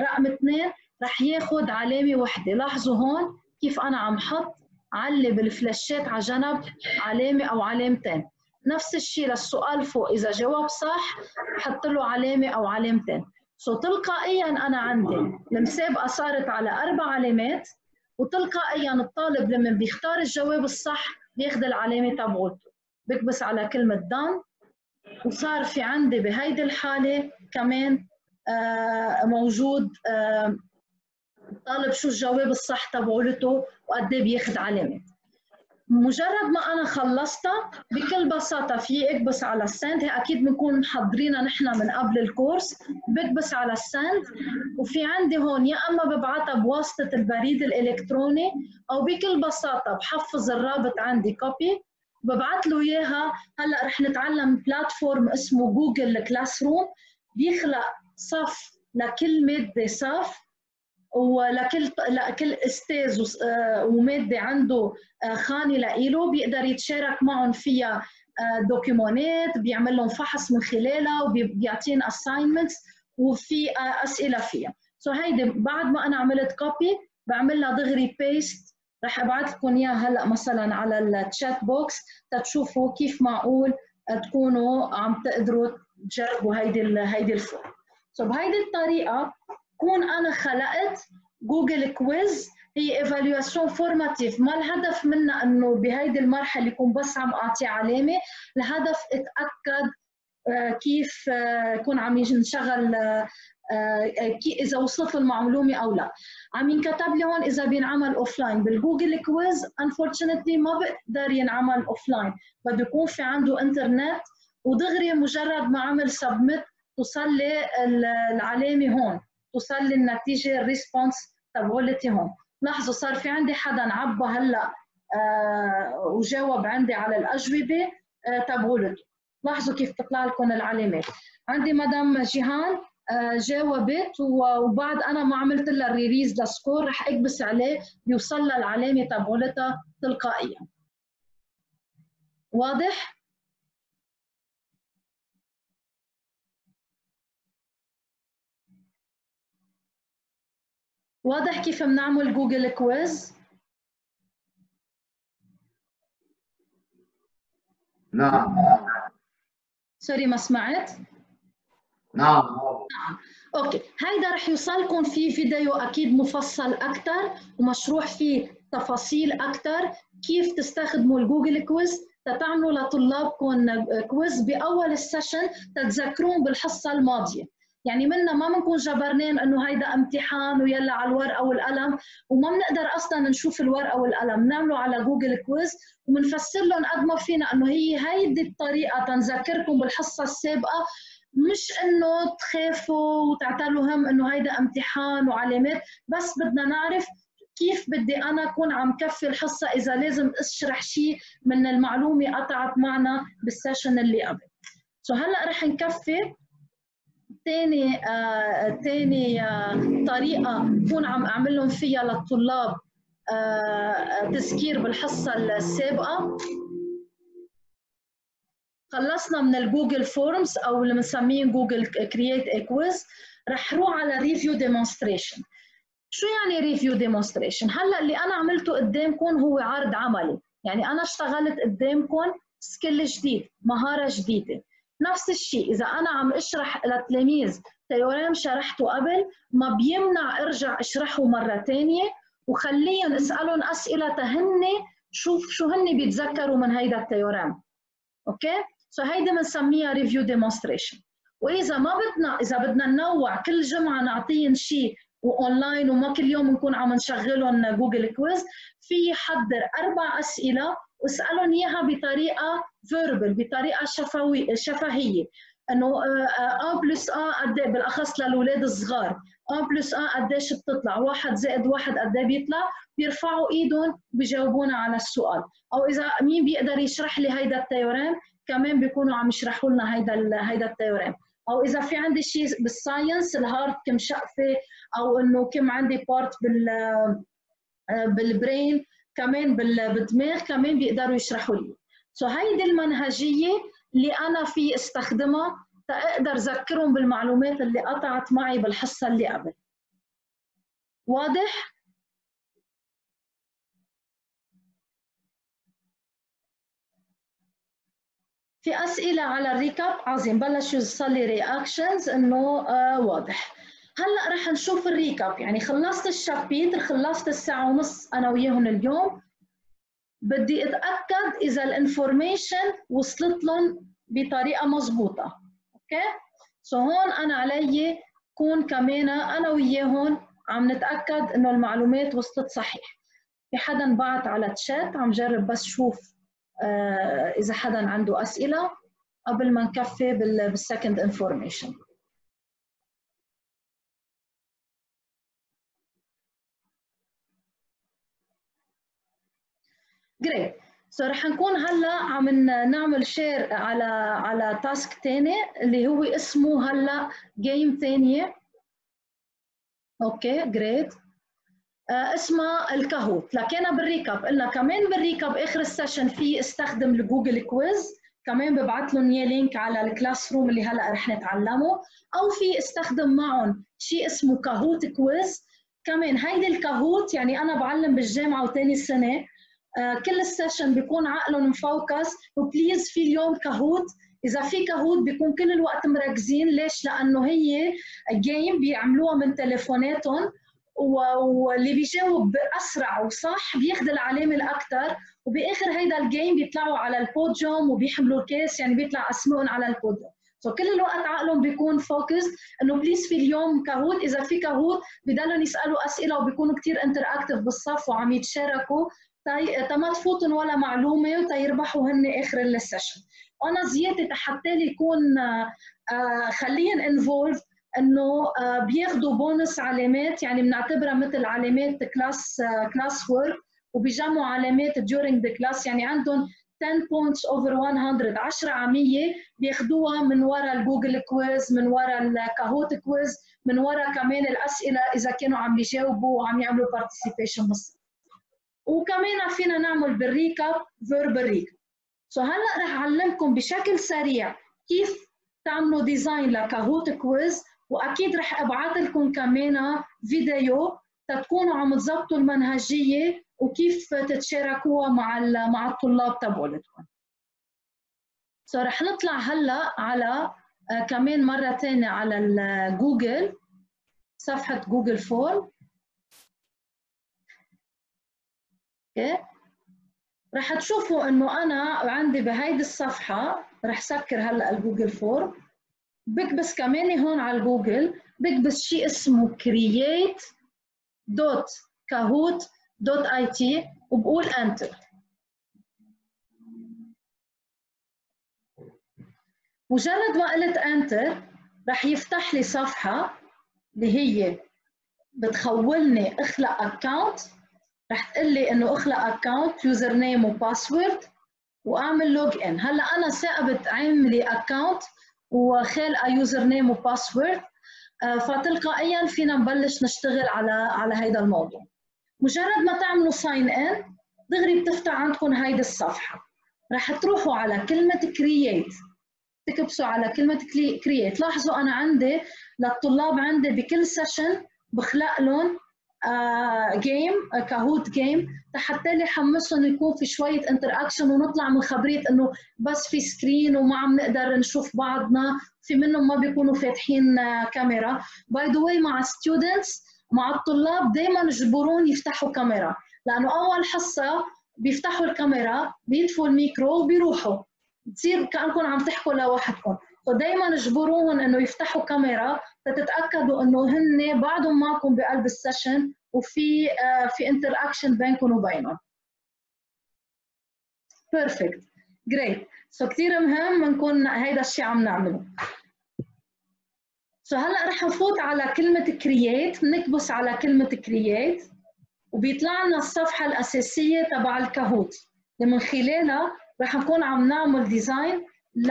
رقم 2 رح ياخذ علامة وحدة. لاحظوا هون كيف أنا عم حط علي بالفلاشات على جنب علامة أو علامتين. نفس الشيء للسؤال فوق إذا جاوب صح بحط له علامة أو علامتين. سو تلقائيا أنا عندي المسابقة صارت على أربع علامات وتلقائيا الطالب لما بيختار الجواب الصح بياخذ العلامة تبعته بكبس على كلمة دان وصار في عندي بهيدي الحالة كمان موجود طالب شو الجواب الصح تبعولته وقد إيه بياخذ علامات مجرد ما أنا خلصتها بكل بساطة في اكبس على ال send أكيد بنكون محضرينها نحن من قبل ال course بكبس على ال send وفي عندي هون يا إما ببعتها بواسطة البريد الإلكتروني أو بكل بساطة بحفظ الرابط عندي copy ببعث له إياها. هلأ رح نتعلم platform اسمه Google Classroom بيخلق صف لكل مادة صف ولكل لكل أستاذ ومادة عنده خانة لإله بيقدر يتشارك معهم فيها documents بيعمل لهم فحص من خلالها وبيعطينا assignments وفي أسئلة فيها. so هيدي بعد ما أنا عملت copy بعمل لها دغري paste رح أبعث لكم إياها هلأ مثلا على ال chat box تتشوفوا كيف معقول تكونوا عم تقدروا تجربوا هيدي هيدي ال form so بهيدي الطريقة كون أنا خلقت Google quiz هي évaluation formative ما الهدف منها إنه بهيدي المرحلة يكون بس عم أعطي علامة. الهدف اتأكد كيف يكون عم نشغل إذا وصلت المعلومة أو لا. عم ينكتب لي هون إذا بينعمل offline بال Google quiz unfortunately ما بقدر ينعمل offline بده يكون في عنده انترنت ودغري مجرد ما عمل submit توصل لي العلامة هون. توصل لي النتيجة ال response تبعولتي هون لاحظوا صار في عندي حدا عبى هلا آه وجاوب عندي على الأجوبة آه تبعولته لاحظوا كيف تطلع لكم العلامات عندي مدام جيهان آه جاوبت وبعد أنا ما عملت لها ال release score رح اكبس عليه بيوصل لها العلامة تبعولتها تلقائيا. واضح؟ واضح كيف بنعمل Google quiz؟ نعم. sorry ما سمعت؟ نعم. نعم. okay. هيدا رح يوصلكم في فيديو أكيد مفصل أكثر ومشروح فيه تفاصيل أكثر كيف تستخدموا ال Google quiz؟ تتعملوا لطلابكم quiz بأول ال session تتذكرون بالحصة الماضية. يعني منا ما بنكون جبرنين إنه هيدا امتحان ويلا على الورقة والقلم وما بنقدر أصلا نشوف الورقة والقلم. بنعمله على Google quiz وبنفسر لهم قد ما فينا إنه هي هيدي الطريقة تنذكركم بالحصة السابقة. مش إنه تخافوا وتعتلوا هم إنه هيدا امتحان وعلامات بس بدنا نعرف كيف بدي أنا أكون عم كفي الحصة إذا لازم أشرح شيء من المعلومة قطعت معنا بال session اللي قبل. so هلأ رح نكفي. ثاني آه، ثاني آه، طريقة بكون عم اعمل لهم فيها للطلاب آه، تذكير بالحصة السابقة. خلصنا من ال Google Forms أو اللي بنسميه Google create quiz رح روح على review demonstration شو يعني review demonstration هلأ اللي أنا عملته قدامكم هو عرض عملي. يعني أنا اشتغلت قدامكم skill جديد مهارة جديدة. نفس الشيء. إذا أنا عم أشرح للتلاميذ théorème شرحته قبل ما بيمنع أرجع أشرحه مرة ثانية وخليهم اسالهم أسئلة تهني شوف شو هن بيتذكروا من هيدا ال théorème okay؟ so هيدي بنسميها review demonstration وإذا ما بدنا إذا بدنا ننوع كل جمعة نعطيهم شيء واونلاين وما كل يوم نكون عم نشغلهم Google quiz في حضر أربع أسئلة واسالهم إياها بطريقة verbal بطريقة شفوي شفهية. إنه a plus a قد إيه؟ بالأخص للاولاد الصغار. a plus a قديش بتطلع. واحد زائد واحد قد إيه بيطلع؟ بيرفعوا إيدهم بيجاوبونا على السؤال. أو إذا مين بيقدر يشرح لي هيدا ال théorème كمان بيكونوا عم يشرحوا لنا هيدا هيدا ال théorème أو إذا في عندي شيء بال science ال heart كم شقفة؟ أو إنه كم عندي part بال بال brain كمان بالدماغ كمان بيقدروا يشرحوا لي. so هيدي المنهجية اللي أنا في استخدمها تقدر ذكرهم بالمعلومات اللي قطعت معي بالحصة اللي قبل. واضح؟ في أسئلة على ال recap؟ عظيم بلش يوصل لي reactions إنه آه واضح. هلا رح نشوف ال recap. يعني خلصت ال chapitre خلصت الساعة ونص أنا وياهم اليوم. بدي أتأكد إذا ال information وصلت لهم بطريقة مضبوطه okay؟ so هون أنا علي كون كمان أنا وياهم عم نتأكد إنه المعلومات وصلت صحيح. في حدا بعت على تشات عم جرب بس شوف آه إذا حدا عنده أسئلة قبل ما نكفي بال second information great so رح نكون هلا عم نعمل share على على task ثاني اللي هو اسمه هلا game ثانية okay great اسمها ال Kahoot. لكينا بال recap قلنا كمان بال recap آخر ال session في استخدم ال Google quiz كمان ببعث لهم إياه link على ال classroom اللي هلا رح نتعلمه. أو في استخدم معهم شيء اسمه Kahoot quiz كمان هيدي ال Kahoot يعني أنا بعلم بالجامعة وثاني سنة. كل ال session بيكون عقلهم مفوكس و please في اليوم Kahoot إذا في Kahoot بيكون كل الوقت مركزين. ليش؟ لأنه هي game بيعملوها من تليفوناتهم واللي بيجاوب اسرع وصح بياخذ العلامة الاكثر وبآخر هيدا ال game بيطلعوا على البوديوم وبيحملوا الكاس يعني بيطلع اسمائهم على ال podium. so كل الوقت عقلهم بيكون focus إنه please في اليوم Kahoot إذا في Kahoot بضلهم يسألوا أسئلة وبيكونوا كثير inter بالصف وعم يتشاركوا. تا ما تفوتهم ولا معلومة وتيربحوا هن آخر ال session. وأنا زيادة حتى يكون آه خليهم involved إنه بياخذوا بونص علامات يعني بنعتبرها مثل علامات class classwork وبيجمعوا علامات during the class. يعني عندهم 10 points over 100 10 على 100 بياخذوها من وراء ال Google quiz من وراء ال Kahoot quiz من وراء كمان الأسئلة إذا كانوا عم بيجاوبوا وعم يعملوا participation بالصف. وكمان فينا نعمل بال recap verbal recap so هلا رح أعلمكم بشكل سريع كيف تعملوا design ل Kahoot quiz وأكيد رح أبعث لكم كمان فيديو تكونوا عم تظبطوا المنهجية وكيف تتشاركوها مع مع الطلاب تبعولتكم. so رح نطلع هلا على كمان مرة ثانية على الجوجل صفحة Google Form رح تشوفوا إنه أنا عندي بهيدي الصفحة رح سكر هلأ ال Google Form بكبس كمان هون على الجوجل بكبس شيء اسمه create dot Kahoot dot it وبقول enter مجرد ما قلت enter رح يفتح لي صفحة اللي هي بتخولني اخلق account رح تقول لي إنه أخلق account username و password وأعمل log in هلأ أنا ثاقبت عاملي account وخالقة username و password فتلقائيا فينا نبلش نشتغل على على هذا الموضوع. مجرد ما تعملوا sign in دغري بتفتح عندكم هيدي الصفحة. رح تروحوا على كلمة create تكبسوا على كلمة create لاحظوا أنا عندي للطلاب عندي بكل session بخلق لهم game Kahoot game حتى لي حمسهم يكون في شوية interaction ونطلع من خبرية إنه بس في screen وما عم نقدر نشوف بعضنا في منهم ما بيكونوا فاتحين آه، كاميرا. by the way مع students مع الطلاب دائما جبرون يفتحوا كاميرا. لأنه أول حصة بيفتحوا الكاميرا بيطفوا الميكرو وبيروحوا. بتصير كأنكم عم تحكوا لوحدكم. فدائما اجبروهم إنه يفتحوا كاميرا تتأكدوا إنه هن بعدهم معكم بقلب ال session وفي آه، في interaction بينكم وبينهم. perfect great so كثير مهم بنكون هيدا الشيء عم نعمله. سو هلأ رح نفوت على كلمة create بنكبس على كلمة create وبيطلع لنا الصفحة الأساسية تبع ال Kahoot. اللي من خلالها رح نكون عم نعمل design ل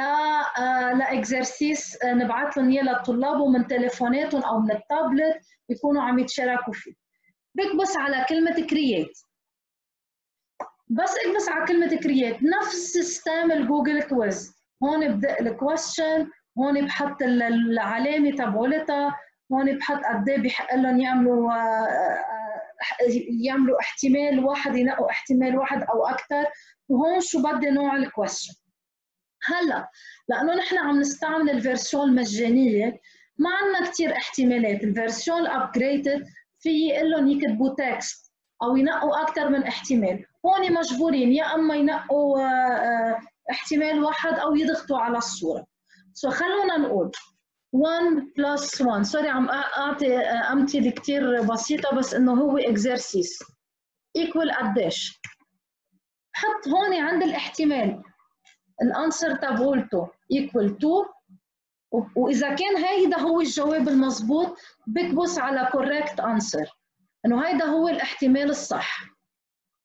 ل exercice نبعث لهم إياه للطلاب ومن تليفوناتهم أو من التابلت يكونوا عم يتشاركوا فيه. بكبس على كلمة create بس اكبس على كلمة create نفس system ال Google quiz هون بدق ال question هون بحط العلامة تبعولتها هون بحط قد إيه بحق لهم يعملوا يعملوا احتمال واحد ينقوا احتمال واحد أو أكثر وهون شو بدي نوع ال question هلا لأنه نحن عم نستعمل ال version المجانيه ما عندنا كثير احتمالات. الفيرسيون ال upgraded في يقول يكتبوا text أو ينقوا أكثر من احتمال. هون مجبورين يا أما ينقوا احتمال واحد أو يضغطوا على الصورة. so خلونا نقول 1 plus 1 sorry عم أعطي أمثلة كثير بسيطة بس إنه هو exercise equal قديش؟ حط هون عند الاحتمال. ال answer تبعولته equal 2 وإذا كان هيدا هو الجواب المضبوط بكبس على correct answer إنه هيدا هو الاحتمال الصح.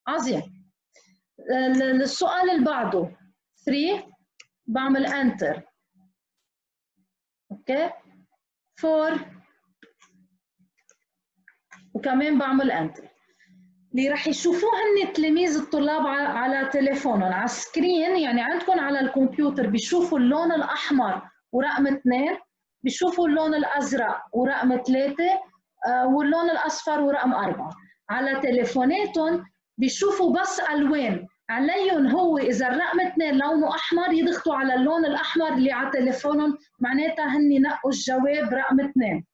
عظيم. السؤال اللي بعده. 3 بعمل enter okay. 4 وكمان بعمل enter اللي رح يشوفوه هن تلاميذ الطلاب على تليفونهم على ال screen يعني عندكم على الكمبيوتر بيشوفوا اللون الأحمر ورقم اثنين بيشوفوا اللون الأزرق ورقم ثلاثة آه، واللون الأصفر ورقم أربعة. على تليفوناتهم بيشوفوا بس ألوان عليهم هو إذا الرقم اثنين لونه أحمر يضغطوا على اللون الأحمر اللي على تليفونهم معناتها هن نقوا الجواب رقم اثنين.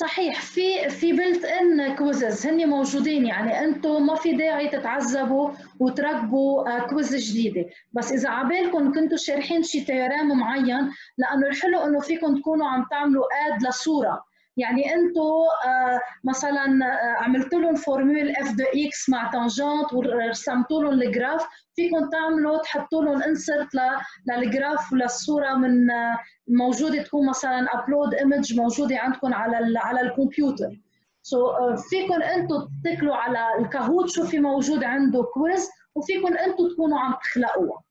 صحيح في في built in quizzes هن موجودين يعني أنتم ما في داعي تتعذبوا وتركبوا quiz جديدة. بس إذا عبالكم كنتوا شارحين شي theorem معين لأنه الحلو إنه فيكم تكونوا عم تعملوا add لصورة. يعني أنتم آه، مثلا آه، عملتوا لهم formule f de x مع tangente ورسمتوا لهم ال graph فيكم تعملوا تحطوا لهم insert لل graph وللصورة من آه، موجودة تكون مثلا upload image موجودة عندكم على على الكمبيوتر. so, فيكم أنتم تتكلوا على ال Kahoot شو في موجود عنده quiz وفيكم أنتم تكونوا عم تخلقوها.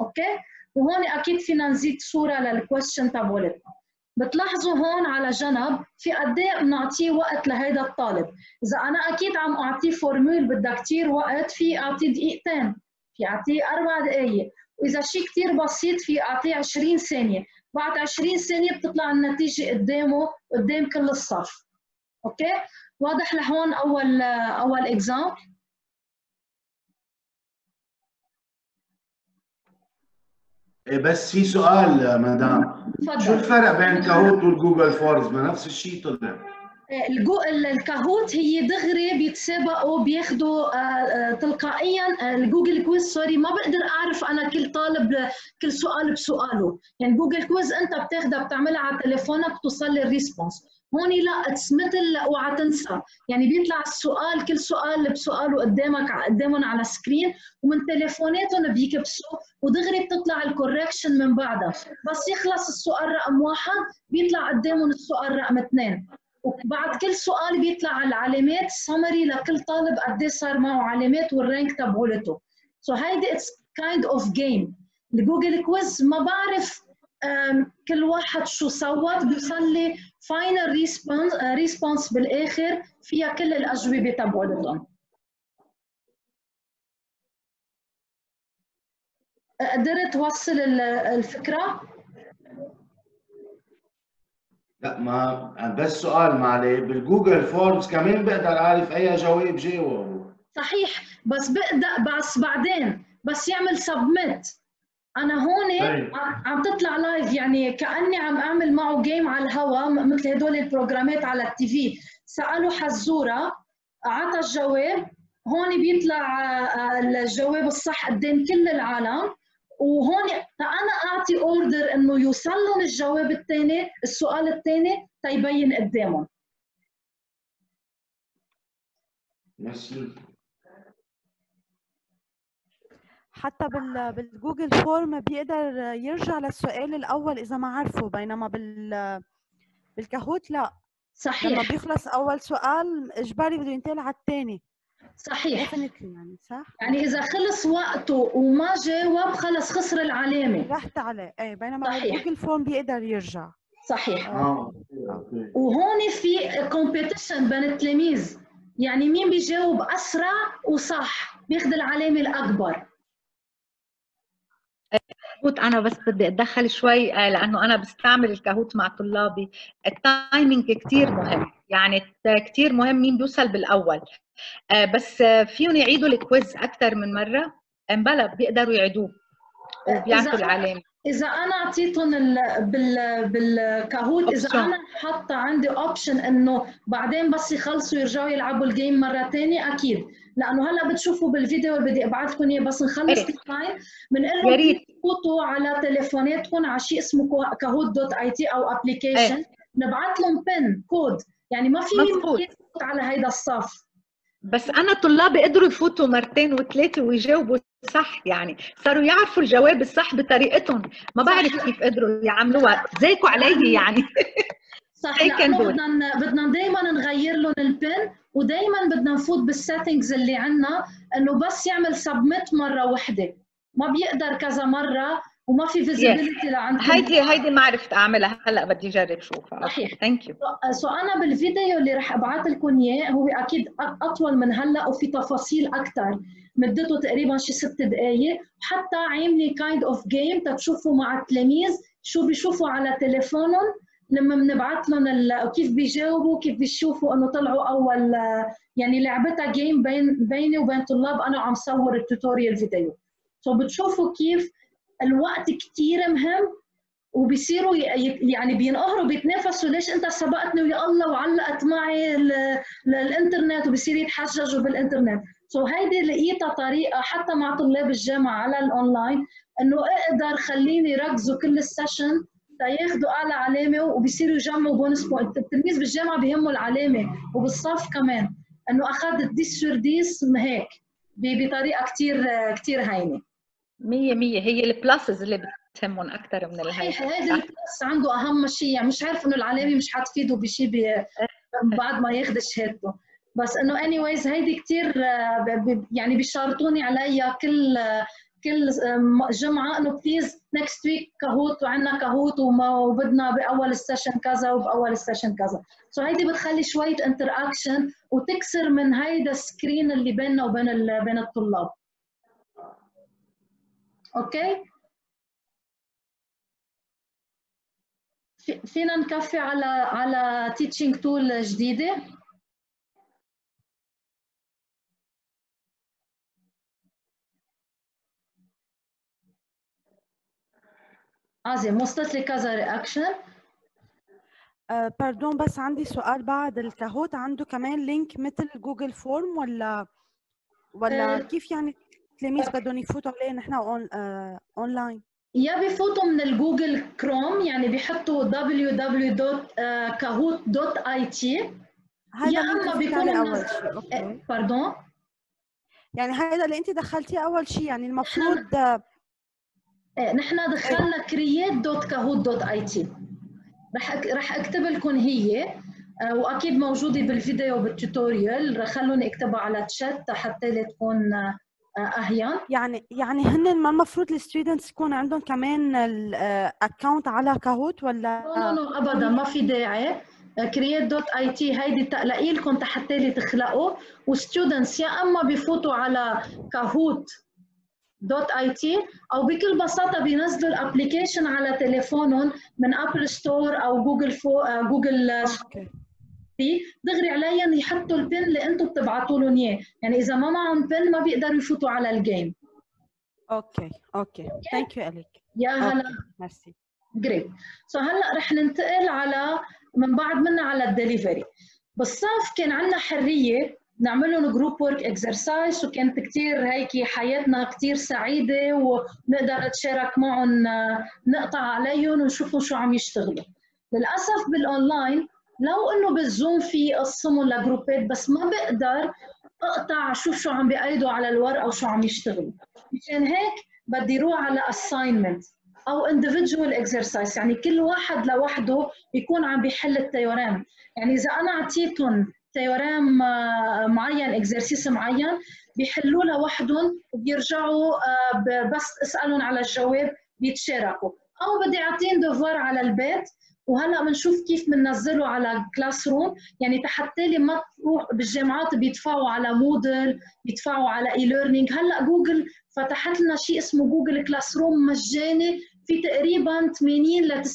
okay؟ وهون أكيد فينا نزيد صورة لل question تبعولتنا. بتلاحظوا هون على جنب في قد إيه بنعطيه وقت لهيدا الطالب، إذا أنا أكيد عم أعطيه formule بدها كثير وقت في أعطيه دقيقتين، في أعطيه أربع دقايق، وإذا شيء كثير بسيط في أعطيه 20 ثانية، بعد 20 ثانية بتطلع النتيجة قدامه قدام كل الصف. okay؟ واضح لهون أول أول example؟ بس في سؤال مدام. شو الفرق بين Kahoot وال Google Forms ما نفس الشيء طلع. ال Kahoot هي دغري بيتسابقوا بياخذوا آه، آه، تلقائيا آه، ال Google quiz. sorry ما بقدر أعرف أنا كل طالب كل سؤال بسؤاله. يعني Google quiz أنت بتاخذها بتعملها على تليفونك بتوصل لي ال response. هون لا it's مثل اوعى تنسى. يعني بيطلع السؤال كل سؤال بسؤاله قدامك قدامهم على screen ومن تليفوناتهم بيكبسوا ودغري بتطلع ال correction من بعدها. بس يخلص السؤال رقم واحد بيطلع قدامهم السؤال رقم اثنين. وبعد كل سؤال بيطلع العلامات سمري لكل طالب قد إيه صار معه علامات وال rank تبعولته. so هيدي it's kind of game ال Google quiz ما بعرف كل واحد شو صوت بيوصل final response response بالآخر فيها كل الأجوبة تبعولتهم. قدرت توصل الفكرة؟ لا ما بس سؤال معلي بال Google Forms كمان بقدر أعرف أي جواب جاوب؟ صحيح بس بقدر بس بعدين بس يعمل submit أنا هون طيب. عم تطلع live يعني كأني عم أعمل معه game على الهواء مثل هدول البروجرامات على ال TV. سألوا حزورة اعطى الجواب. هون بيطلع آه، الجواب الصح قدام كل العالم. وهون فانا أعطي order إنه يوصل لهم الجواب الثاني السؤال الثاني تيبين قدامهم. ماشي حتى بال بال Google Form بيقدر يرجع للسؤال الأول إذا ما عرفه بينما بال بال Kahoot لا. صحيح. لما بيخلص أول سؤال إجباري بده ينتقل على الثاني صحيح. يعني صح؟ يعني إذا خلص وقته وما جاوب خلص خسر العلامة. رحت عليه إيه بينما صحيح. Google Form بيقدر يرجع. صحيح. آه. وهون في competition بين التلاميذ. يعني مين بيجاوب أسرع وصح؟ بياخذ العلامة الأكبر. Kahoot أنا بس بدي أتدخل شوي آه، لأنه أنا بستعمل ال Kahoot مع طلابي. ال timing كثير مهم. يعني كثير مهم مين بيوصل بالأول. آه، بس فيهم يعيدوا ال quiz أكثر من مرة. امبلا بيقدروا يعيدوه وبيعطوا العلامة. إذا أنا أعطيتهم بال بال Kahoot إذا أنا حاطة عندي option إنه بعدين بس يخلصوا يرجعوا يلعبوا ال game مرة ثانية أكيد. لأنه هلأ بتشوفوا بالفيديو اللي بدي ابعث لكم إياه بس نخلص. اللاين بنقول لهم يفوتوا على تليفوناتكم على شيء اسمه Kahoot dot I T أو application. نبعث لهم PIN code. يعني ما في يفوت على هيدا الصف. بس أنا طلابي قدروا يفوتوا مرتين وثلاثة ويجاوبوا صح يعني. صاروا يعرفوا الجواب الصح بطريقتهم. ما بعرف كيف قدروا يعملوها. زيكوا علي يعني. صح. بدنا بدنا دائما نغير لهم ال PIN ودائما بدنا نفوت بال settings اللي عندنا إنه بس يعمل submit مرة واحدة ما بيقدر كذا مرة وما في visibility لعندكم هيدي هيدي ما عرفت أعملها. هلا بدي أجرب شوفها. صحيح. thank you so أنا بالفيديو اللي رح أبعث لكم إياه هو أكيد أطول من هلأ وفي تفاصيل أكثر مدته تقريبا شي ست دقائق حتى عاملة kind of game تتشوفوا مع التلاميذ. شو بيشوفوا على تليفونهم. لما بنبعث لهم كيف بيجاوبوا كيف بيشوفوا إنه طلعوا أول يعني لعبتها game بين بيني وبين طلاب. أنا عم صور ال tutorial video. so بتشوفوا كيف الوقت كثير مهم وبيصيروا يعني بينقهروا بيتنافسوا ليش انت سبقتني ويا الله وعلقت معي الانترنت وبصير يتحججوا بالإنترنت؟ so هيدي لقيتها طريقة حتى مع طلاب الجامعة على الأونلاين إنه أقدر خليني يركزوا كل ال session تياخذوا أعلى علامة وبصيروا يجمعوا bonus point التلميذ بالجامعة بيهمه العلامة وبالصف كمان إنه اخذ dix sur dix هيك بطريقة كثير كثير هينة. مية مية هي ال pluses اللي بتهمهم أكثر من الهي صحيح هذا ال plus عنده أهم شيء يعني مش عارف إنه العلامة مش حتفيده بشيء بعد ما ياخذ شهادته بس إنه anyways هيدي كثير يعني بيشارطوني عليها كل كل جمعة إنه please next week Kahoot وعندنا Kahoot وبدنا بأول ال session كذا وبأول ال session كذا. so هيدي بتخلي شوية interaction وتكسر من هيدا ال screen اللي بيننا وبين بين الطلاب. okay؟ فينا نكفي على على teaching tool جديدة؟ عظيم وصلت لي كذا reaction pardon بس عندي سؤال بعد. ال Kahoot عنده كمان link مثل Google Form ولا ولا uh, كيف يعني؟ التلاميذ بدهم يفوتوا عليه نحن on اونلاين يا بفوتوا من ال Google Chrome يعني بيحطوا www.kahoot.it يا أما بيكونوا أول شيء. pardon يعني هذا اللي انت دخلتيه أول شيء. يعني المفروض إيه نحن دخلنا create.kahoot.it رح رح أكتب لكم هي. وأكيد موجودة بالفيديو بال tutorial رح خلوني أكتبها على تشات حتى تكون اهين يعني يعني هن ما المفروض ال students يكون عندهم كمان ال account على Kahoot ولا؟ لا لا ابدا ما في داعي. create dot I T هيدي تلاقي لكم حتى لي تخلقوا و students يا أما بفوتوا على Kahoot dot I T أو بكل بساطة بينزلوا ال application على تليفونهم من Apple Store أو جوجل فو Google okay دغري عليهم يحطوا ال PIN اللي أنتم بتبعتوا لهم إياه. يعني إذا ما معهم PIN ما بيقدروا يفوتوا على ال game. okay okay. thank you اليك يا هلا. merci. great so هلأ رح ننتقل على من بعد منا على الدليفري. بالصف كان عندنا حرية نعمل لهم group work exercise وكانت كثير هيك حياتنا كثير سعيدة ونقدر نتشارك معهم نقطع عليهم ونشوفوا شو عم يشتغلوا. للأسف بالاونلاين لو إنه بال Zoom في قسمهم لجروبات بس ما بقدر أقطع أشوف شو عم بيقيدوا على الورقه وشو عم يشتغلوا. مشان هيك بدي روح على assignment أو individual exercise. يعني كل واحد لوحده يكون عم بيحل ال théorème يعني إذا أنا أعطيتهم théorème معين exercice معين بيحلوه لوحدهم وبيرجعوا بس أسألهم على الجواب بيتشاركوا. أو بدي أعطيهم devoir على البيت وهلا بنشوف كيف بننزله على Classroom يعني حتى لي ما تروح بالجامعات بيدفعوا على Moodle بيدفعوا على e-learning هلا جوجل فتحت لنا شيء اسمه Google Classroom مجاني. في تقريبا 80 ل 90%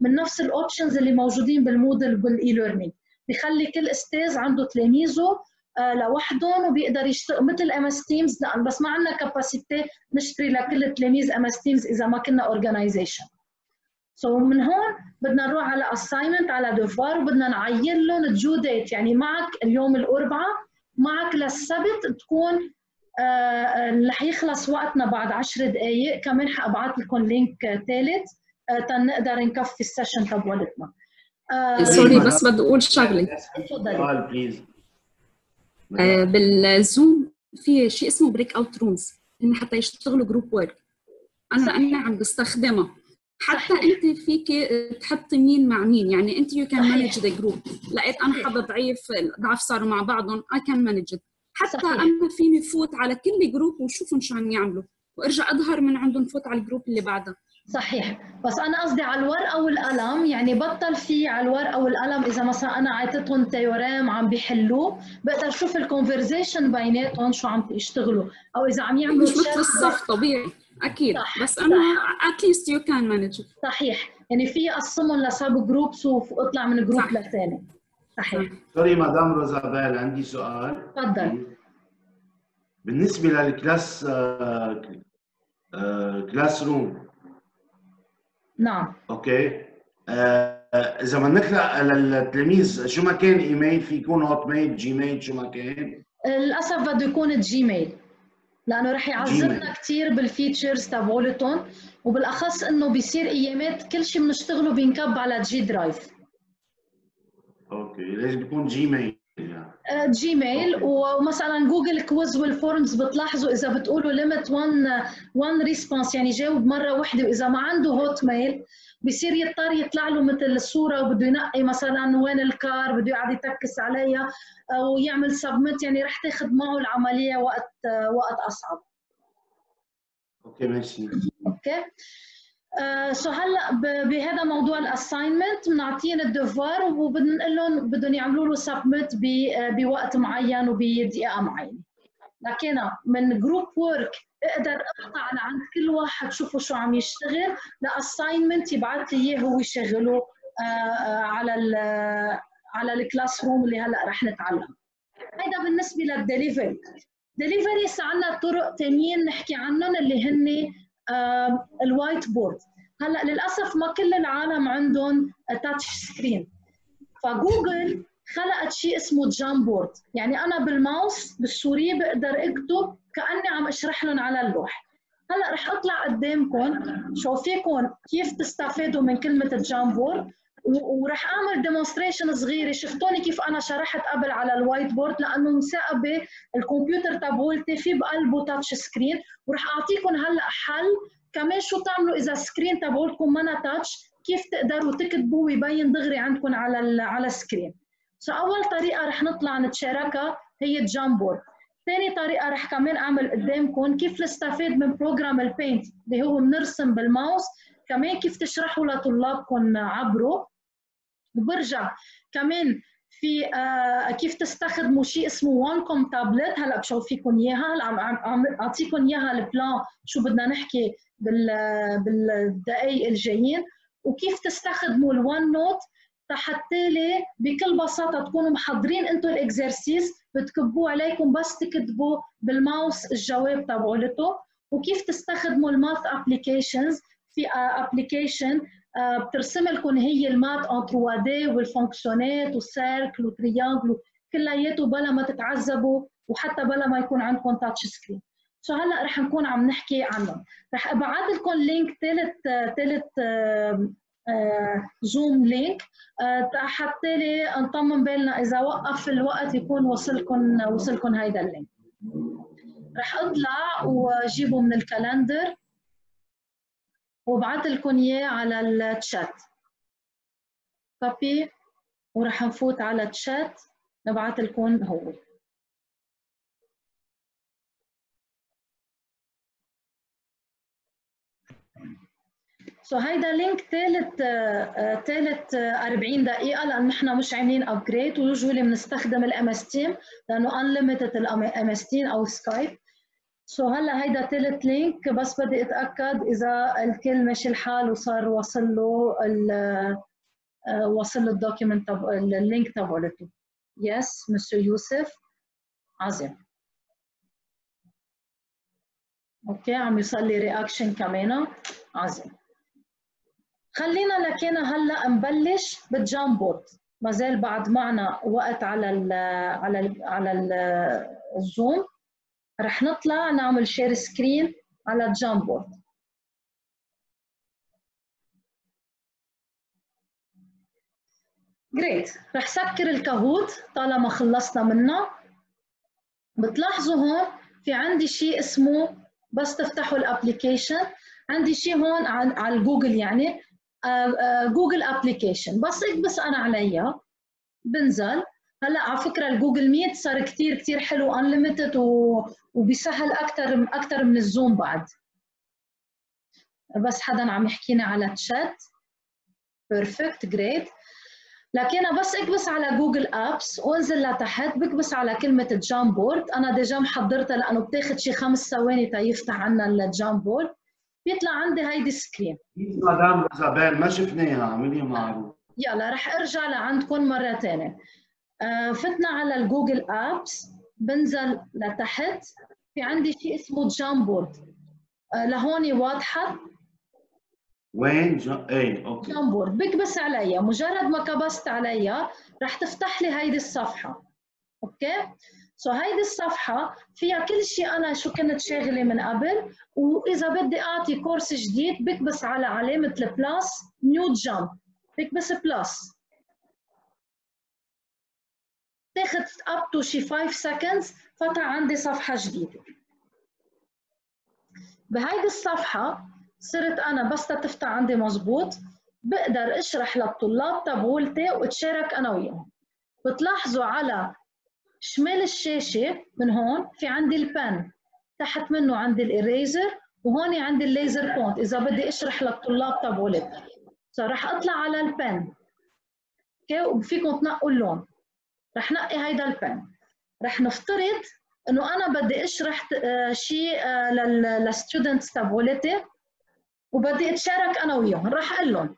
من نفس ال options اللي موجودين بال Moodle وبال e-learning بخلي كل أستاذ عنده تلاميذه آه لوحدهم وبيقدر يشتغل. مثل MS Teams بس ما عندنا capacity نشتري لكل التلاميذ MS Teams إذا ما كنا organization so من هون بدنا نروح على assignment على devoir وبدنا نعين لهم due date يعني معك اليوم الأربعاء معك للسبت تكون آه رح يخلص وقتنا بعد 10 دقائق كمان حابعت لكم link ثالث آه تنقدر نكفي ال session تبولتنا آه sorry بس بدي أقول شغلة. please آه بال Zoom في شيء اسمه breakout rooms حتى يشتغلوا group work أنا أنا عم بستخدمها. حتى أنت فيك تحطي مين مع مين. يعني أنت you can manage the group لقيت أنا حدا ضعيف ضعف صاروا مع بعضهم I can manage حتى صحيح. أنا فيني فوت على كل group وشوفهم شو عم يعملوا. وأرجع أظهر من عندهم فوت على ال group اللي بعدها. صحيح. بس أنا قصدي على الورقه والقلم يعني بطل في على الورقه والقلم إذا مثلا أنا عطيتهم تيورام عم بيحلوه بقدر أشوف ال conversation بيناتهم شو عم يشتغلوا. أو إذا عم يعملوا مش مثل الصف طبيعي. أكيد. صح بس أنا at least you can manage صحيح. يعني في اقسمهم ل sub groups وأطلع من group لثاني. صحيح. sorry madame روزابيل عندي سؤال. تفضل. بالنسبة لل class آه آه classroom نعم. okay. آه إذا بدنا نخلق للتلاميذ شو ما كان إيميل؟ في يكون Hotmail Gmail شو ما كان للأسف بده يكون Gmail لأنه رح يعذبنا كثير بال features تبعولتهم وبالأخص إنه بيصير أيامات كل شيء بنشتغله بينكب على G Drive okay لازم يكون Gmail. Gmail ومثلا Google quiz وال forms بتلاحظوا إذا بتقولوا limit 1 1 response يعني جاوب مرة واحدة. وإذا ما عنده Hotmail بصير يضطر يطلع له مثل الصورة وبده ينقي مثلا وين ال carré بده يقعد ي tick عليها ويعمل submit يعني رح تاخذ معه العملية وقت وقت أصعب. okay ماشي okay so هلا بهذا موضوع ال assignment بنعطيهم ال devoir وبنقول لهم بدهم يعملوا له submit بوقت معين وبدقيقة معينة. لكن من group work أقدر أقطع لعند كل واحد شوفوا شو عم يشتغل ل assignment يبعث لي إياه هو يشغله على ال على ال classroom اللي هلا رح نتعلم. هيدا بالنسبة لل delivery delivery هسه عندنا طرق ثانيين نحكي عنهم اللي هن ال whiteboard هلا للأسف ما كل العالم عندهم touch screen ف Google خلقت شيء اسمه Jamboard يعني أنا بال mouse بال souris بقدر أكتب كأني عم أشرح لهم على اللوح. هلا رح أطلع قدامكم شوفيكم كيف تستفادوا من كلمة ال Jam ورح أعمل demonstration صغيرة. شفتوني كيف أنا شرحت قبل على ال whiteboard لأنه مساقبه الكمبيوتر تبعولتي في بقلبه touch screen ورح أعطيكم هلأ حل كمان شو تعملوا إذا ال screen تبعولكم ما touch كيف تقدروا تكتبوا ويبين دغري عندكم على على ال screen so أول طريقة رح نطلع نتشاركها هي ال Jamboard ثاني طريقة رح كمان أعمل قدامكم كيف نستفاد من program ال Paint اللي هو بنرسم بالماوس. كمان كيف تشرحوا لطلابكم عبره. وبرجع كمان في آه كيف تستخدموا شيء اسمه Wacom tablet هلا بشوفيكم إياها. هلا عم اعطيكم إياها ال plan شو بدنا نحكي بال بالدقائق الجايين. وكيف تستخدموا ال OneNote حتى لي بكل بساطة تكونوا محضرين أنتم ال exercices بتكبوه عليكم بس تكتبوا بالماوس الجواب تبعولته وكيف تستخدموا ال math applications في application آه، بترسم لكم هي المات ان 3 دي والفونكسيونات والسيركل والتريانجل كلياته بلا ما تتعذبوا وحتى بلا ما يكون عندكم touch screen so هلأ رح نكون عم نحكي عنهم. رح أبعث لكم link ثالث ثالث Zoom link حتى لي نطمن بالنا إذا وقف الوقت يكون وصلكم وصلكم هيدا ال link. رح أطلع وأجيبه من ال calendar. وابعث لكم إياه على الشات كوبي وراح نفوت على الشات نبعث لكم هو. so هيدا link ثالث ثالث 40 دقيقة لأن نحن مش عاملين upgrade و usually بنستخدم ال MS Team لأنه unlimited ال MS Team أو Skype so هلا هيدا ثالث link بس بدي أتأكد إذا الكل ماشي الحال وصار وصل له وصل له ال document تبع ال link تبعته yes monsieur يوسف. عظيم. okay عم يوصل لي reaction كمان عظيم. خلينا لكن هلا نبلش بال Jamboard ما زال بعد معنا وقت على ال على ال على ال Zoom. رح نطلع نعمل share screen على ال Jamboard great رح سكر ال Kahoot طالما خلصنا منه. بتلاحظوا هون في عندي شيء اسمه بس تفتحوا ال application عندي شيء هون على الجوجل يعني. Google application بس اكبس أنا عليها بنزل. هلا على فكرة ال Google Meet صار كثير كثير حلو unlimited. وبيسهل أكثر أكثر من ال Zoom بعد. بس حدا عم يحكينا على chat perfect great لكن بس اكبس على Google Apps وانزل لتحت بكبس على كلمة ال Jamboard أنا déjà محضرتها لأنه بتاخذ شي خمس ثواني تيفتح عنا ال Jamboard بيطلع عندي هيدي screen مدام زبان ما شفناها اعملي معروف يلا رح ارجع لعندكم مرة ثانية فتنا على ال Google Apps بنزل لتحت. في عندي شيء اسمه Jamboard. آه، لهون واضحة؟ وين؟ جا... إيه okay. Jamboard. بكبس عليها مجرد ما كبست عليها رح تفتح لي هيدي الصفحة. okay؟ so هيدي الصفحة فيها كل شيء أنا شو كنت شاغلة من قبل. وإذا بدي أعطي course جديد بكبس على علامة ال plus new Jam. بكبس plus تاخذ up to شي 5 seconds فتح عندي صفحة جديدة. بهيدي الصفحة صرت أنا بس تفتح عندي مزبوط بقدر أشرح للطلاب تبعولتي واتشارك أنا وياهم. بتلاحظوا على شمال الشاشة من هون في عندي ال pen تحت منه عندي ال eraser وهون عندي ال laser point إذا بدي أشرح للطلاب تبعولتي. فراح أطلع على ال pen okay وفيكم تنقوا اللون رح نقي هيدا ال pen. رح نفترض إنه أنا بدي أشرح آه، شيء آه، لل students تبعولتي وبدي أتشارك أنا وياهم. رح أقول لهم.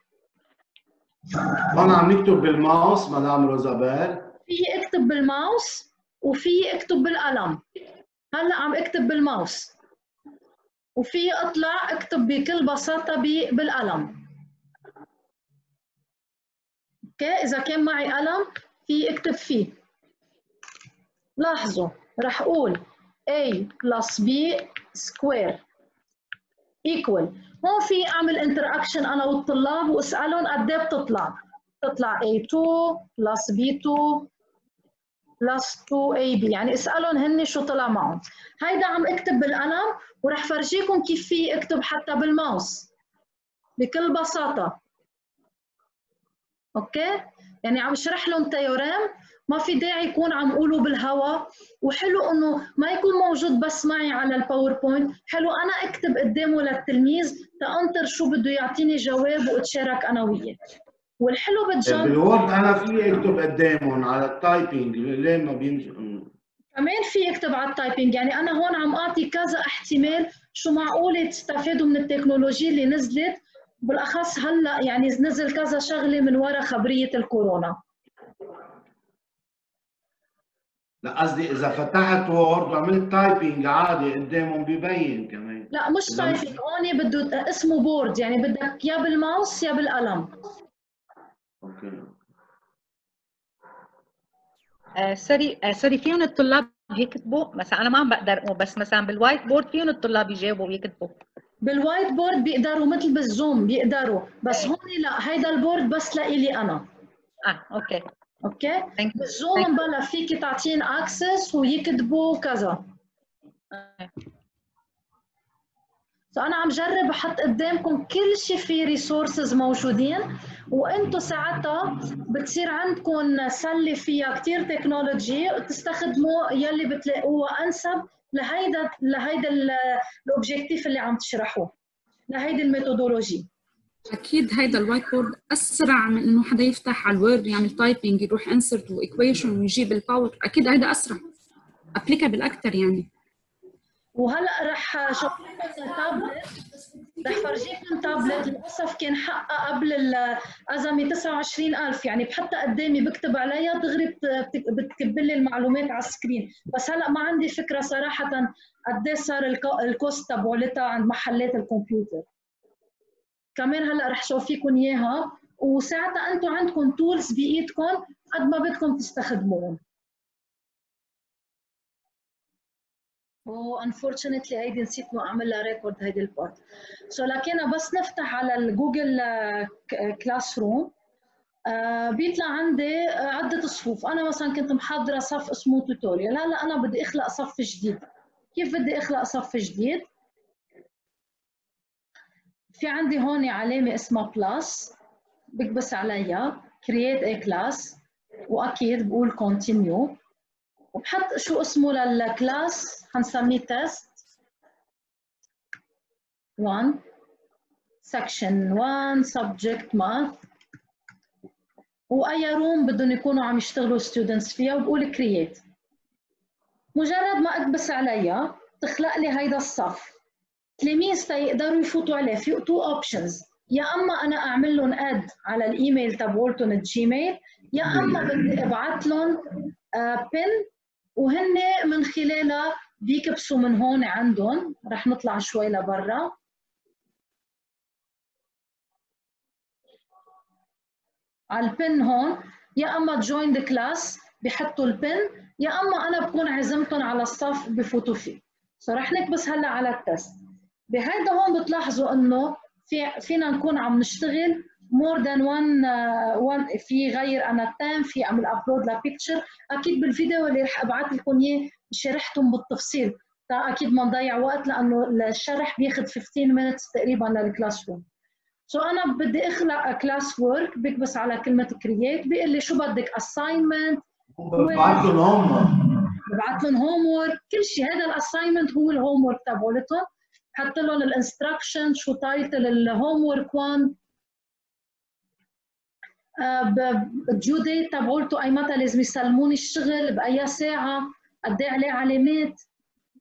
هون عم نكتب بالماوس مدام روزابيل في اكتب بالماوس وفي اكتب بالقلم. هلأ عم اكتب بالماوس. وفي اطلع اكتب بكل بساطة بالقلم. أوكي؟ إذا كان معي قلم. في اكتب فيه. لاحظوا راح أقول a plus b square equal. هون في أعمل interaction أنا والطلاب وأسألهم قد إيه بتطلع. بتطلع a2 plus b2 plus 2ab يعني اسألهم هن شو طلع معهم. هيدا عم اكتب بالقلم وراح فرجيكم كيف في اكتب حتى بالماوس. بكل بساطة. okay؟ يعني عم شرح لهم théorème ما في داعي يكون عم قوله بالهواء وحلو إنه ما يكون موجود بس معي على ال PowerPoint حلو أنا أكتب قدامه للتلميذ تانطر شو بده يعطيني جواب وأتشارك أنا وياه. والحلو بال Jamboard أنا في اكتب قدامهم على ال typing ليه ما بينجح كمان في اكتب على ال typing يعني أنا هون عم أعطي كذا احتمال شو معقول تستفادوا من التكنولوجيا اللي نزلت. بالأخص هلا يعني نزل كذا شغلة من وراء خبرية الكورونا. لا قصدي إذا فتحت Word وعملت typing عادي قدامهم ببين كمان. لا مش typing هون بده اسمه board يعني بدك يا بالماوس يا بالقلم. okay. آه sorry آه sorry فيهم الطلاب يكتبوا مثلا أنا ما عم بقدر بس مثلا بال whiteboard فيهم الطلاب يجاوبوا ويكتبوا. بال whiteboard بيقدروا مثل بال Zoom بيقدروا بس هون لا هيدا ال board بس لإلي أنا. آه okay. okay؟ بال Zoom بلا فيكي تعطين access ويكتبوا كذا. فانا عم جرب أحط قدامكم كل شيء في resources موجودين وأنتم ساعتها بتصير عندكم سلة فيها كثير technology تستخدموا يلي بتلاقوها أنسب لهيدا لهيدا ال objective اللي عم تشرحوه. لهيدي ال methodology أكيد هيدا ال whiteboard أسرع من إنه حدا يفتح على ال Word يعمل typing يروح insert و equation ويجيب ال power أكيد هيدا أسرع. applicable أكثر يعني. وهلأ رح لكم تابلت رح فرجيكم تابلت للأسف كان حقها قبل الازمه 29000 يعني بحطها قدامي بكتب عليها دغري بتكب لي المعلومات على ال screen. بس هلأ ما عندي فكرة صراحة قد صار ال cost تبعولتها عند محلات الكمبيوتر. كمان هلأ رح شوف فيكم إياها. وساعتها أنتم عندكم tools بايدكم قد ما بدكم تستخدموهم. unfortunately هيدي نسيت ما اعمل لها record هيدي ال part so لكن بس نفتح على ال Google Classroom بيطلع عندي عدة صفوف. أنا مثلا كنت محضرة صف اسمه tutorial هلا أنا بدي أخلق صف جديد. كيف بدي أخلق صف جديد؟ في عندي هون علامة اسمها plus بكبس عليها. Create a class. وأكيد بقول continue. وبحط شو اسمه لل class حنسميه test 1 section 1 subject math. وأي room بدهم يكونوا عم يشتغلوا students فيها وبقول create. مجرد ما أكبس عليها تخلق لي هيدا الصف. تلاميذ تيقدروا يفوتوا عليه. في two options يا أما أنا أعمل لهم add على الايميل تبعولتهم ال Gmail يا أما بدي أبعث لهم pin وهن من خلالها بيكبسوا من هون عندهم. رح نطلع شوي لبرا. على ال pin هون. يا أما join the class بحطوا ال pin. يا أما أنا بكون عزمتهم على الصف بفوتوا فيه. so رح نكبس هلا على ال test. بهيدا هون بتلاحظوا إنه في فينا نكون عم نشتغل more than one one في غير أنا ال time في أعمل upload ل picture أكيد بالفيديو اللي رح أبعث لكم إياه شرحتهم بالتفصيل. أكيد ما نضيع وقت لأنه الشرح بياخذ 15 minutes تقريبا لل Classroom so أنا بدي أخلق classwork بكبس على كلمة create بيقول لي شو بدك assignment ببعث لهم هوم ببعث لهم هوم وورك كل شيء هذا ال assignment هو ال homework تبعولتهم. حط لهم ال instruction شو title ال homework 1 ال due date تبعولته أي متى لازم يسلموني الشغل بأي ساعة قد إيه عليه علامات.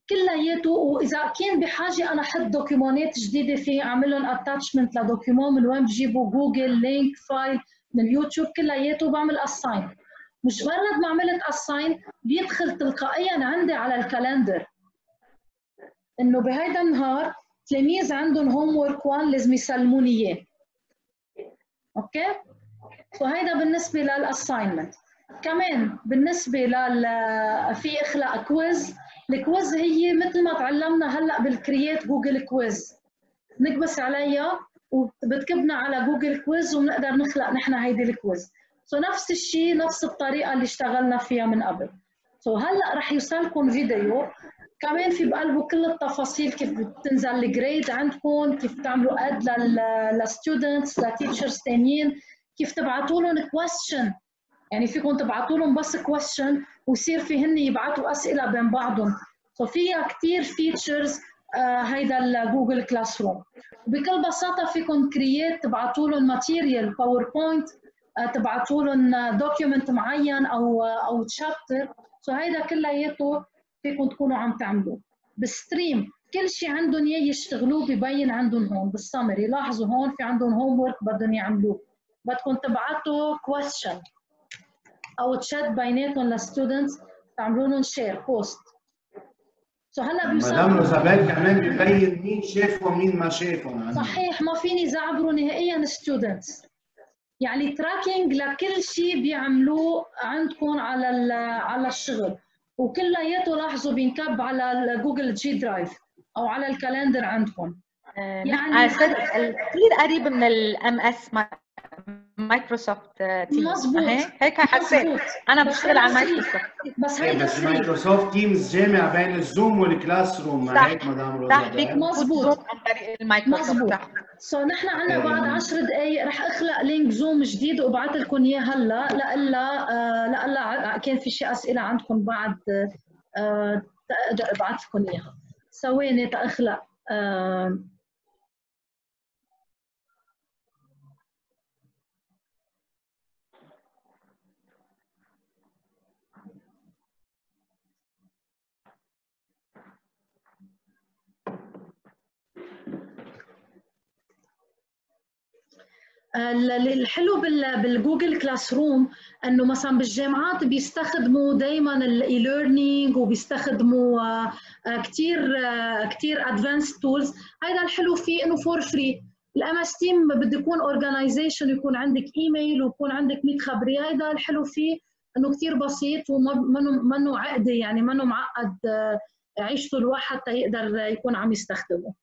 كلياته وإذا كان بحاجة أنا أحط documentات جديدة في أعمل لهم attachment ل document من وين بجيبوا جوجل link file من اليوتيوب كلياته بعمل assign مجرد ما عملت assign بيدخل تلقائيا عندي على ال calendar. إنه بهيدا النهار تلاميذ عندهم homework 1 لازم يسلموني إياه. أوكي؟ وهيدا بالنسبة لل assignment كمان بالنسبة لل في اخلاق quiz ال quiz هي مثل ما تعلمنا هلأ بال create جوجل quiz نكبس عليها وبتكبنا على جوجل quiz وبنقدر نخلق نحن هيدي ال quiz so نفس الشيء نفس الطريقة اللي اشتغلنا فيها من قبل. so هلأ رح يوصلكم فيديو. كمان في بقلبه كل التفاصيل كيف بتنزل ال grade عندكم كيف تعملوا add لل students ل teachers ثانيين كيف تبعتوا لهم question يعني فيكم تبعتوا لهم بس question ويصير في هن يبعتوا أسئلة بين بعضهم. so فيها كثير features آه هيدا الجوجل classroom بكل بساطة فيكم create تبعتوا لهم material باوربوينت تبعتوا لهم document معين أو أو chapter so هيدا كلياته فيكم تكونوا عم تعملوه. بال stream كل شيء عندهم إياه يشتغلوه ببين عندهم هون. بالسمري لاحظوا هون في عندهم homework بدهم يعملوه. بدكم تبعتوا question أو تشات بيناتهم لل students تعملوا لهم share post so هلا مدام روزابيل كمان ببين مين شافهم ومين ما شافهم صحيح ما فيني زعبروا نهائيا students يعني tracking لكل شيء بيعملوه عندكم على على الشغل. وكلياته لاحظوا بينكب على جوجل G drive أو على ال calendar عندكم. آه، يعني كثير قريب من ال MS مايكروسوفت تيمز مظبوط. هيك حسيت. أنا بشتغل على مايكروسوفت. بس هيدا بس مايكروسوفت تيمز جامع بين الزوم وال classroom. ما هيك مدام روزا صح فيك مظبوط. عن طريق المايكروسوفت. صح. so نحن عندنا بعد 10 دقائق رح أخلق link زوم جديد وابعث لكم إياه هلا. لألا آه لألا كان في شي أسئلة عندكم بعد آه أقدر أبعث لكم إياها. ثواني تأخلق الحلو بالجوجل classroom إنه مثلا بالجامعات بيستخدموا دائما ال e-learning وبيستخدموا كثير كثير advanced tools هذا الحلو فيه إنه for free ال MS team بده يكون organization يكون عندك ايميل ويكون عندك 100 خبريه هذا الحلو فيه إنه كثير بسيط ومنه منه عقده يعني منه معقد عيشته الواحد حتى يقدر يكون عم يستخدمه.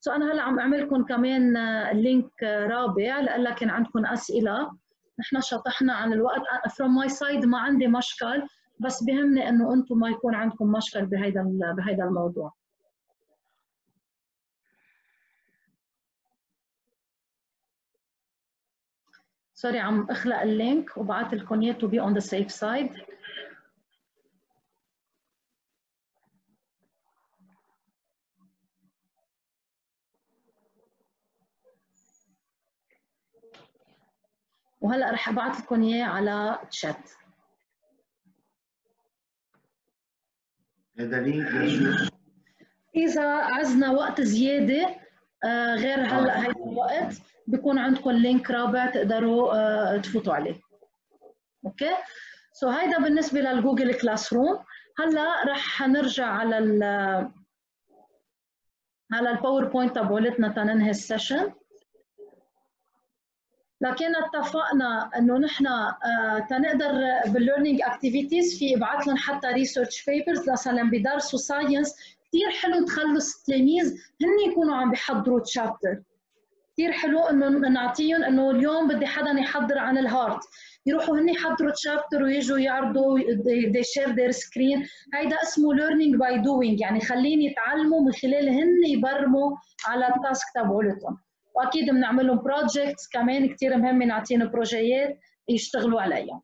so أنا هلا عم اعمل لكم كمان link رابع لألا كان عندكم أسئلة. نحن شطحنا عن الوقت. from my side ما عندي مشكل بس بهمني إنه أنتم ما يكون عندكم مشكل بهيدا بهيدا الموضوع. sorry عم أخلق ال link وبعث لكم اياه to be on the safe side وهلا رح ابعث لكم إياه على تشات إذا عزنا وقت زيادة آه، غير هلا هيدا الوقت بكون عندكم link رابع تقدروا آه، تفوتوا عليه. أوكي؟ so هيدا بالنسبة للجوجل classroom هلا رح نرجع على ال على الباوربوينت تبعولتنا تننهي ال session. لكن اتفقنا انه نحن آه تنقدر بال learning activities في ابعث لهم حتى research papers مثلا بدرسوا science كثير حلو تخلص التلاميذ هن يكونوا عم بيحضروا chapter كثير حلو إنه نعطيهم إنه اليوم بدي حدا يحضر عن ال heart يروحوا هن يحضروا chapter ويجوا يعرضوا they share their screen هيدا اسمه learning by doing يعني خليني يتعلموا من خلال هن يبرموا على ال task تبعولتهم. وأكيد بنعمل لهم projects كمان كثير مهم نعطيهم projetيات يشتغلوا عليها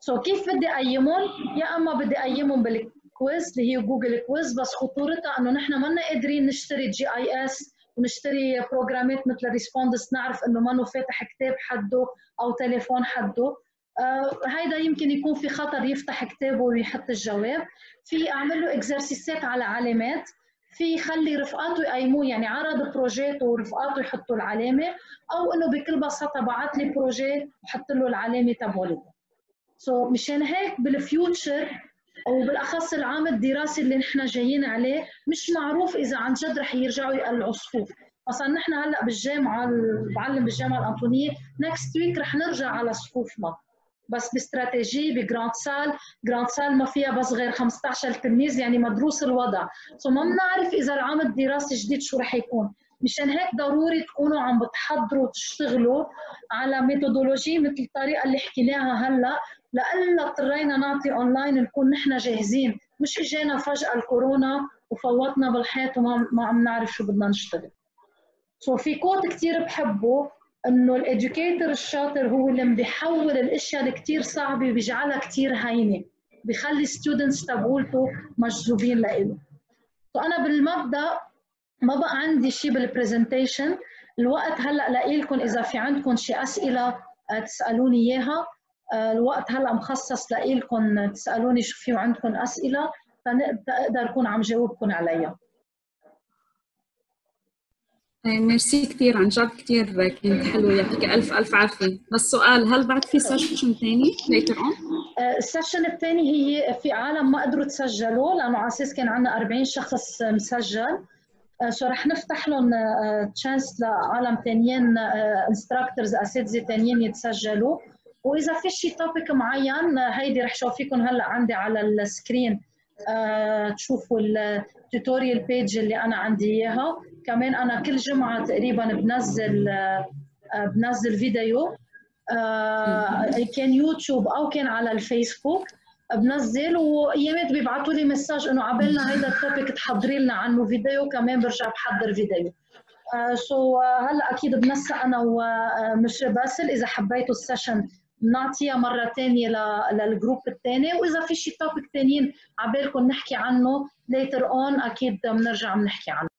so كيف بدي اقيمهم يا أما بدي اقيمهم بال quiz اللي هي جوجل quiz بس خطورتها إنه نحن ما قادرين نشتري GIS ونشتري programات مثل ريسبوندس نعرف إنه ما فاتح كتاب حده أو تليفون حده. آه هيدا يمكن يكون في خطر يفتح كتابه ويحط الجواب. في اعمل له exerciceات على علامات. في يخلي رفقاته يقيموه يعني عرض projetته ورفقاته يحطوا العلامة أو إنه بكل بساطة بعث لي projet وحط له العلامة تبعولته so مشان هيك بال future وبالاخص العام الدراسي اللي نحن جايين عليه مش معروف إذا عن جد رح يرجعوا يقلعوا صفوف. مثلا نحن هلأ بالجامعة بعلم بالجامعة الأنطونية next week رح نرجع على صفوفنا. بس ب stratégie ب grande salle. grande salle ما فيها بس غير 15 تلميذ يعني مدروس الوضع. so ما بنعرف إذا العام الدراسي الجديد شو رح يكون. مشان هيك ضروري تكونوا عم بتحضروا وتشتغلوا على methodology مثل الطريقة اللي حكيناها هلأ. لألا اضطرينا نعطي اونلاين نكون نحن جاهزين. مش إجينا فجأة الكورونا وفوتنا بالحيط وما ما عم نعرف شو بدنا نشتغل. so في quote كثير بحبه. إنه ال educator الشاطر هو اللي بيحول الأشياء اللي كثير صعبة وبيجعلها كثير هينة. بخلي students تبعوله مجذوبين لإله. فانا بالمبدأ ما بقى عندي شيء بال presentation الوقت هلأ لاقي لكم إذا في عندكم شي أسئلة تسألوني إياها. الوقت هلأ مخصص لإلكم تسألوني شو في عندكم أسئلة فنقدر اكون عم جاوبكم عليها. ميرسي كثير عن جد كثير كانت حلوة يعطيك ألف ألف عافية. بس سؤال هل بعد في session ثاني later on؟ ال session الثاني هي في عالم ما قدروا تسجلوا لأنه على أساس كان عندنا 40 شخص مسجل. so رح نفتح لهم chance لعالم ثانيين instructors أساتذة ثانيين يتسجلوا. وإذا في شيء topic معين هيدي رح شوف فيكم هلأ عندي على ال screen تشوفوا ال tutorial page اللي أنا عندي إياها. كمان أنا كل جمعة تقريبا بنزل بنزل فيديو كان يوتيوب أو كان على الفيسبوك بنزل وأيامات بيبعثوا لي message إنه عبالنا هيدا ال topic تحضري لنا عنه فيديو كمان برجع بحضر فيديو. سو uh, so, uh, هلأ أكيد بنسق أنا ومش باسل. إذا حبيتوا ال session بنعطيها مرة ثانية للجروب الثاني وإذا في شي توبيك ثانيين عبالكم نحكي عنه later on أكيد بنرجع بنحكي عنه.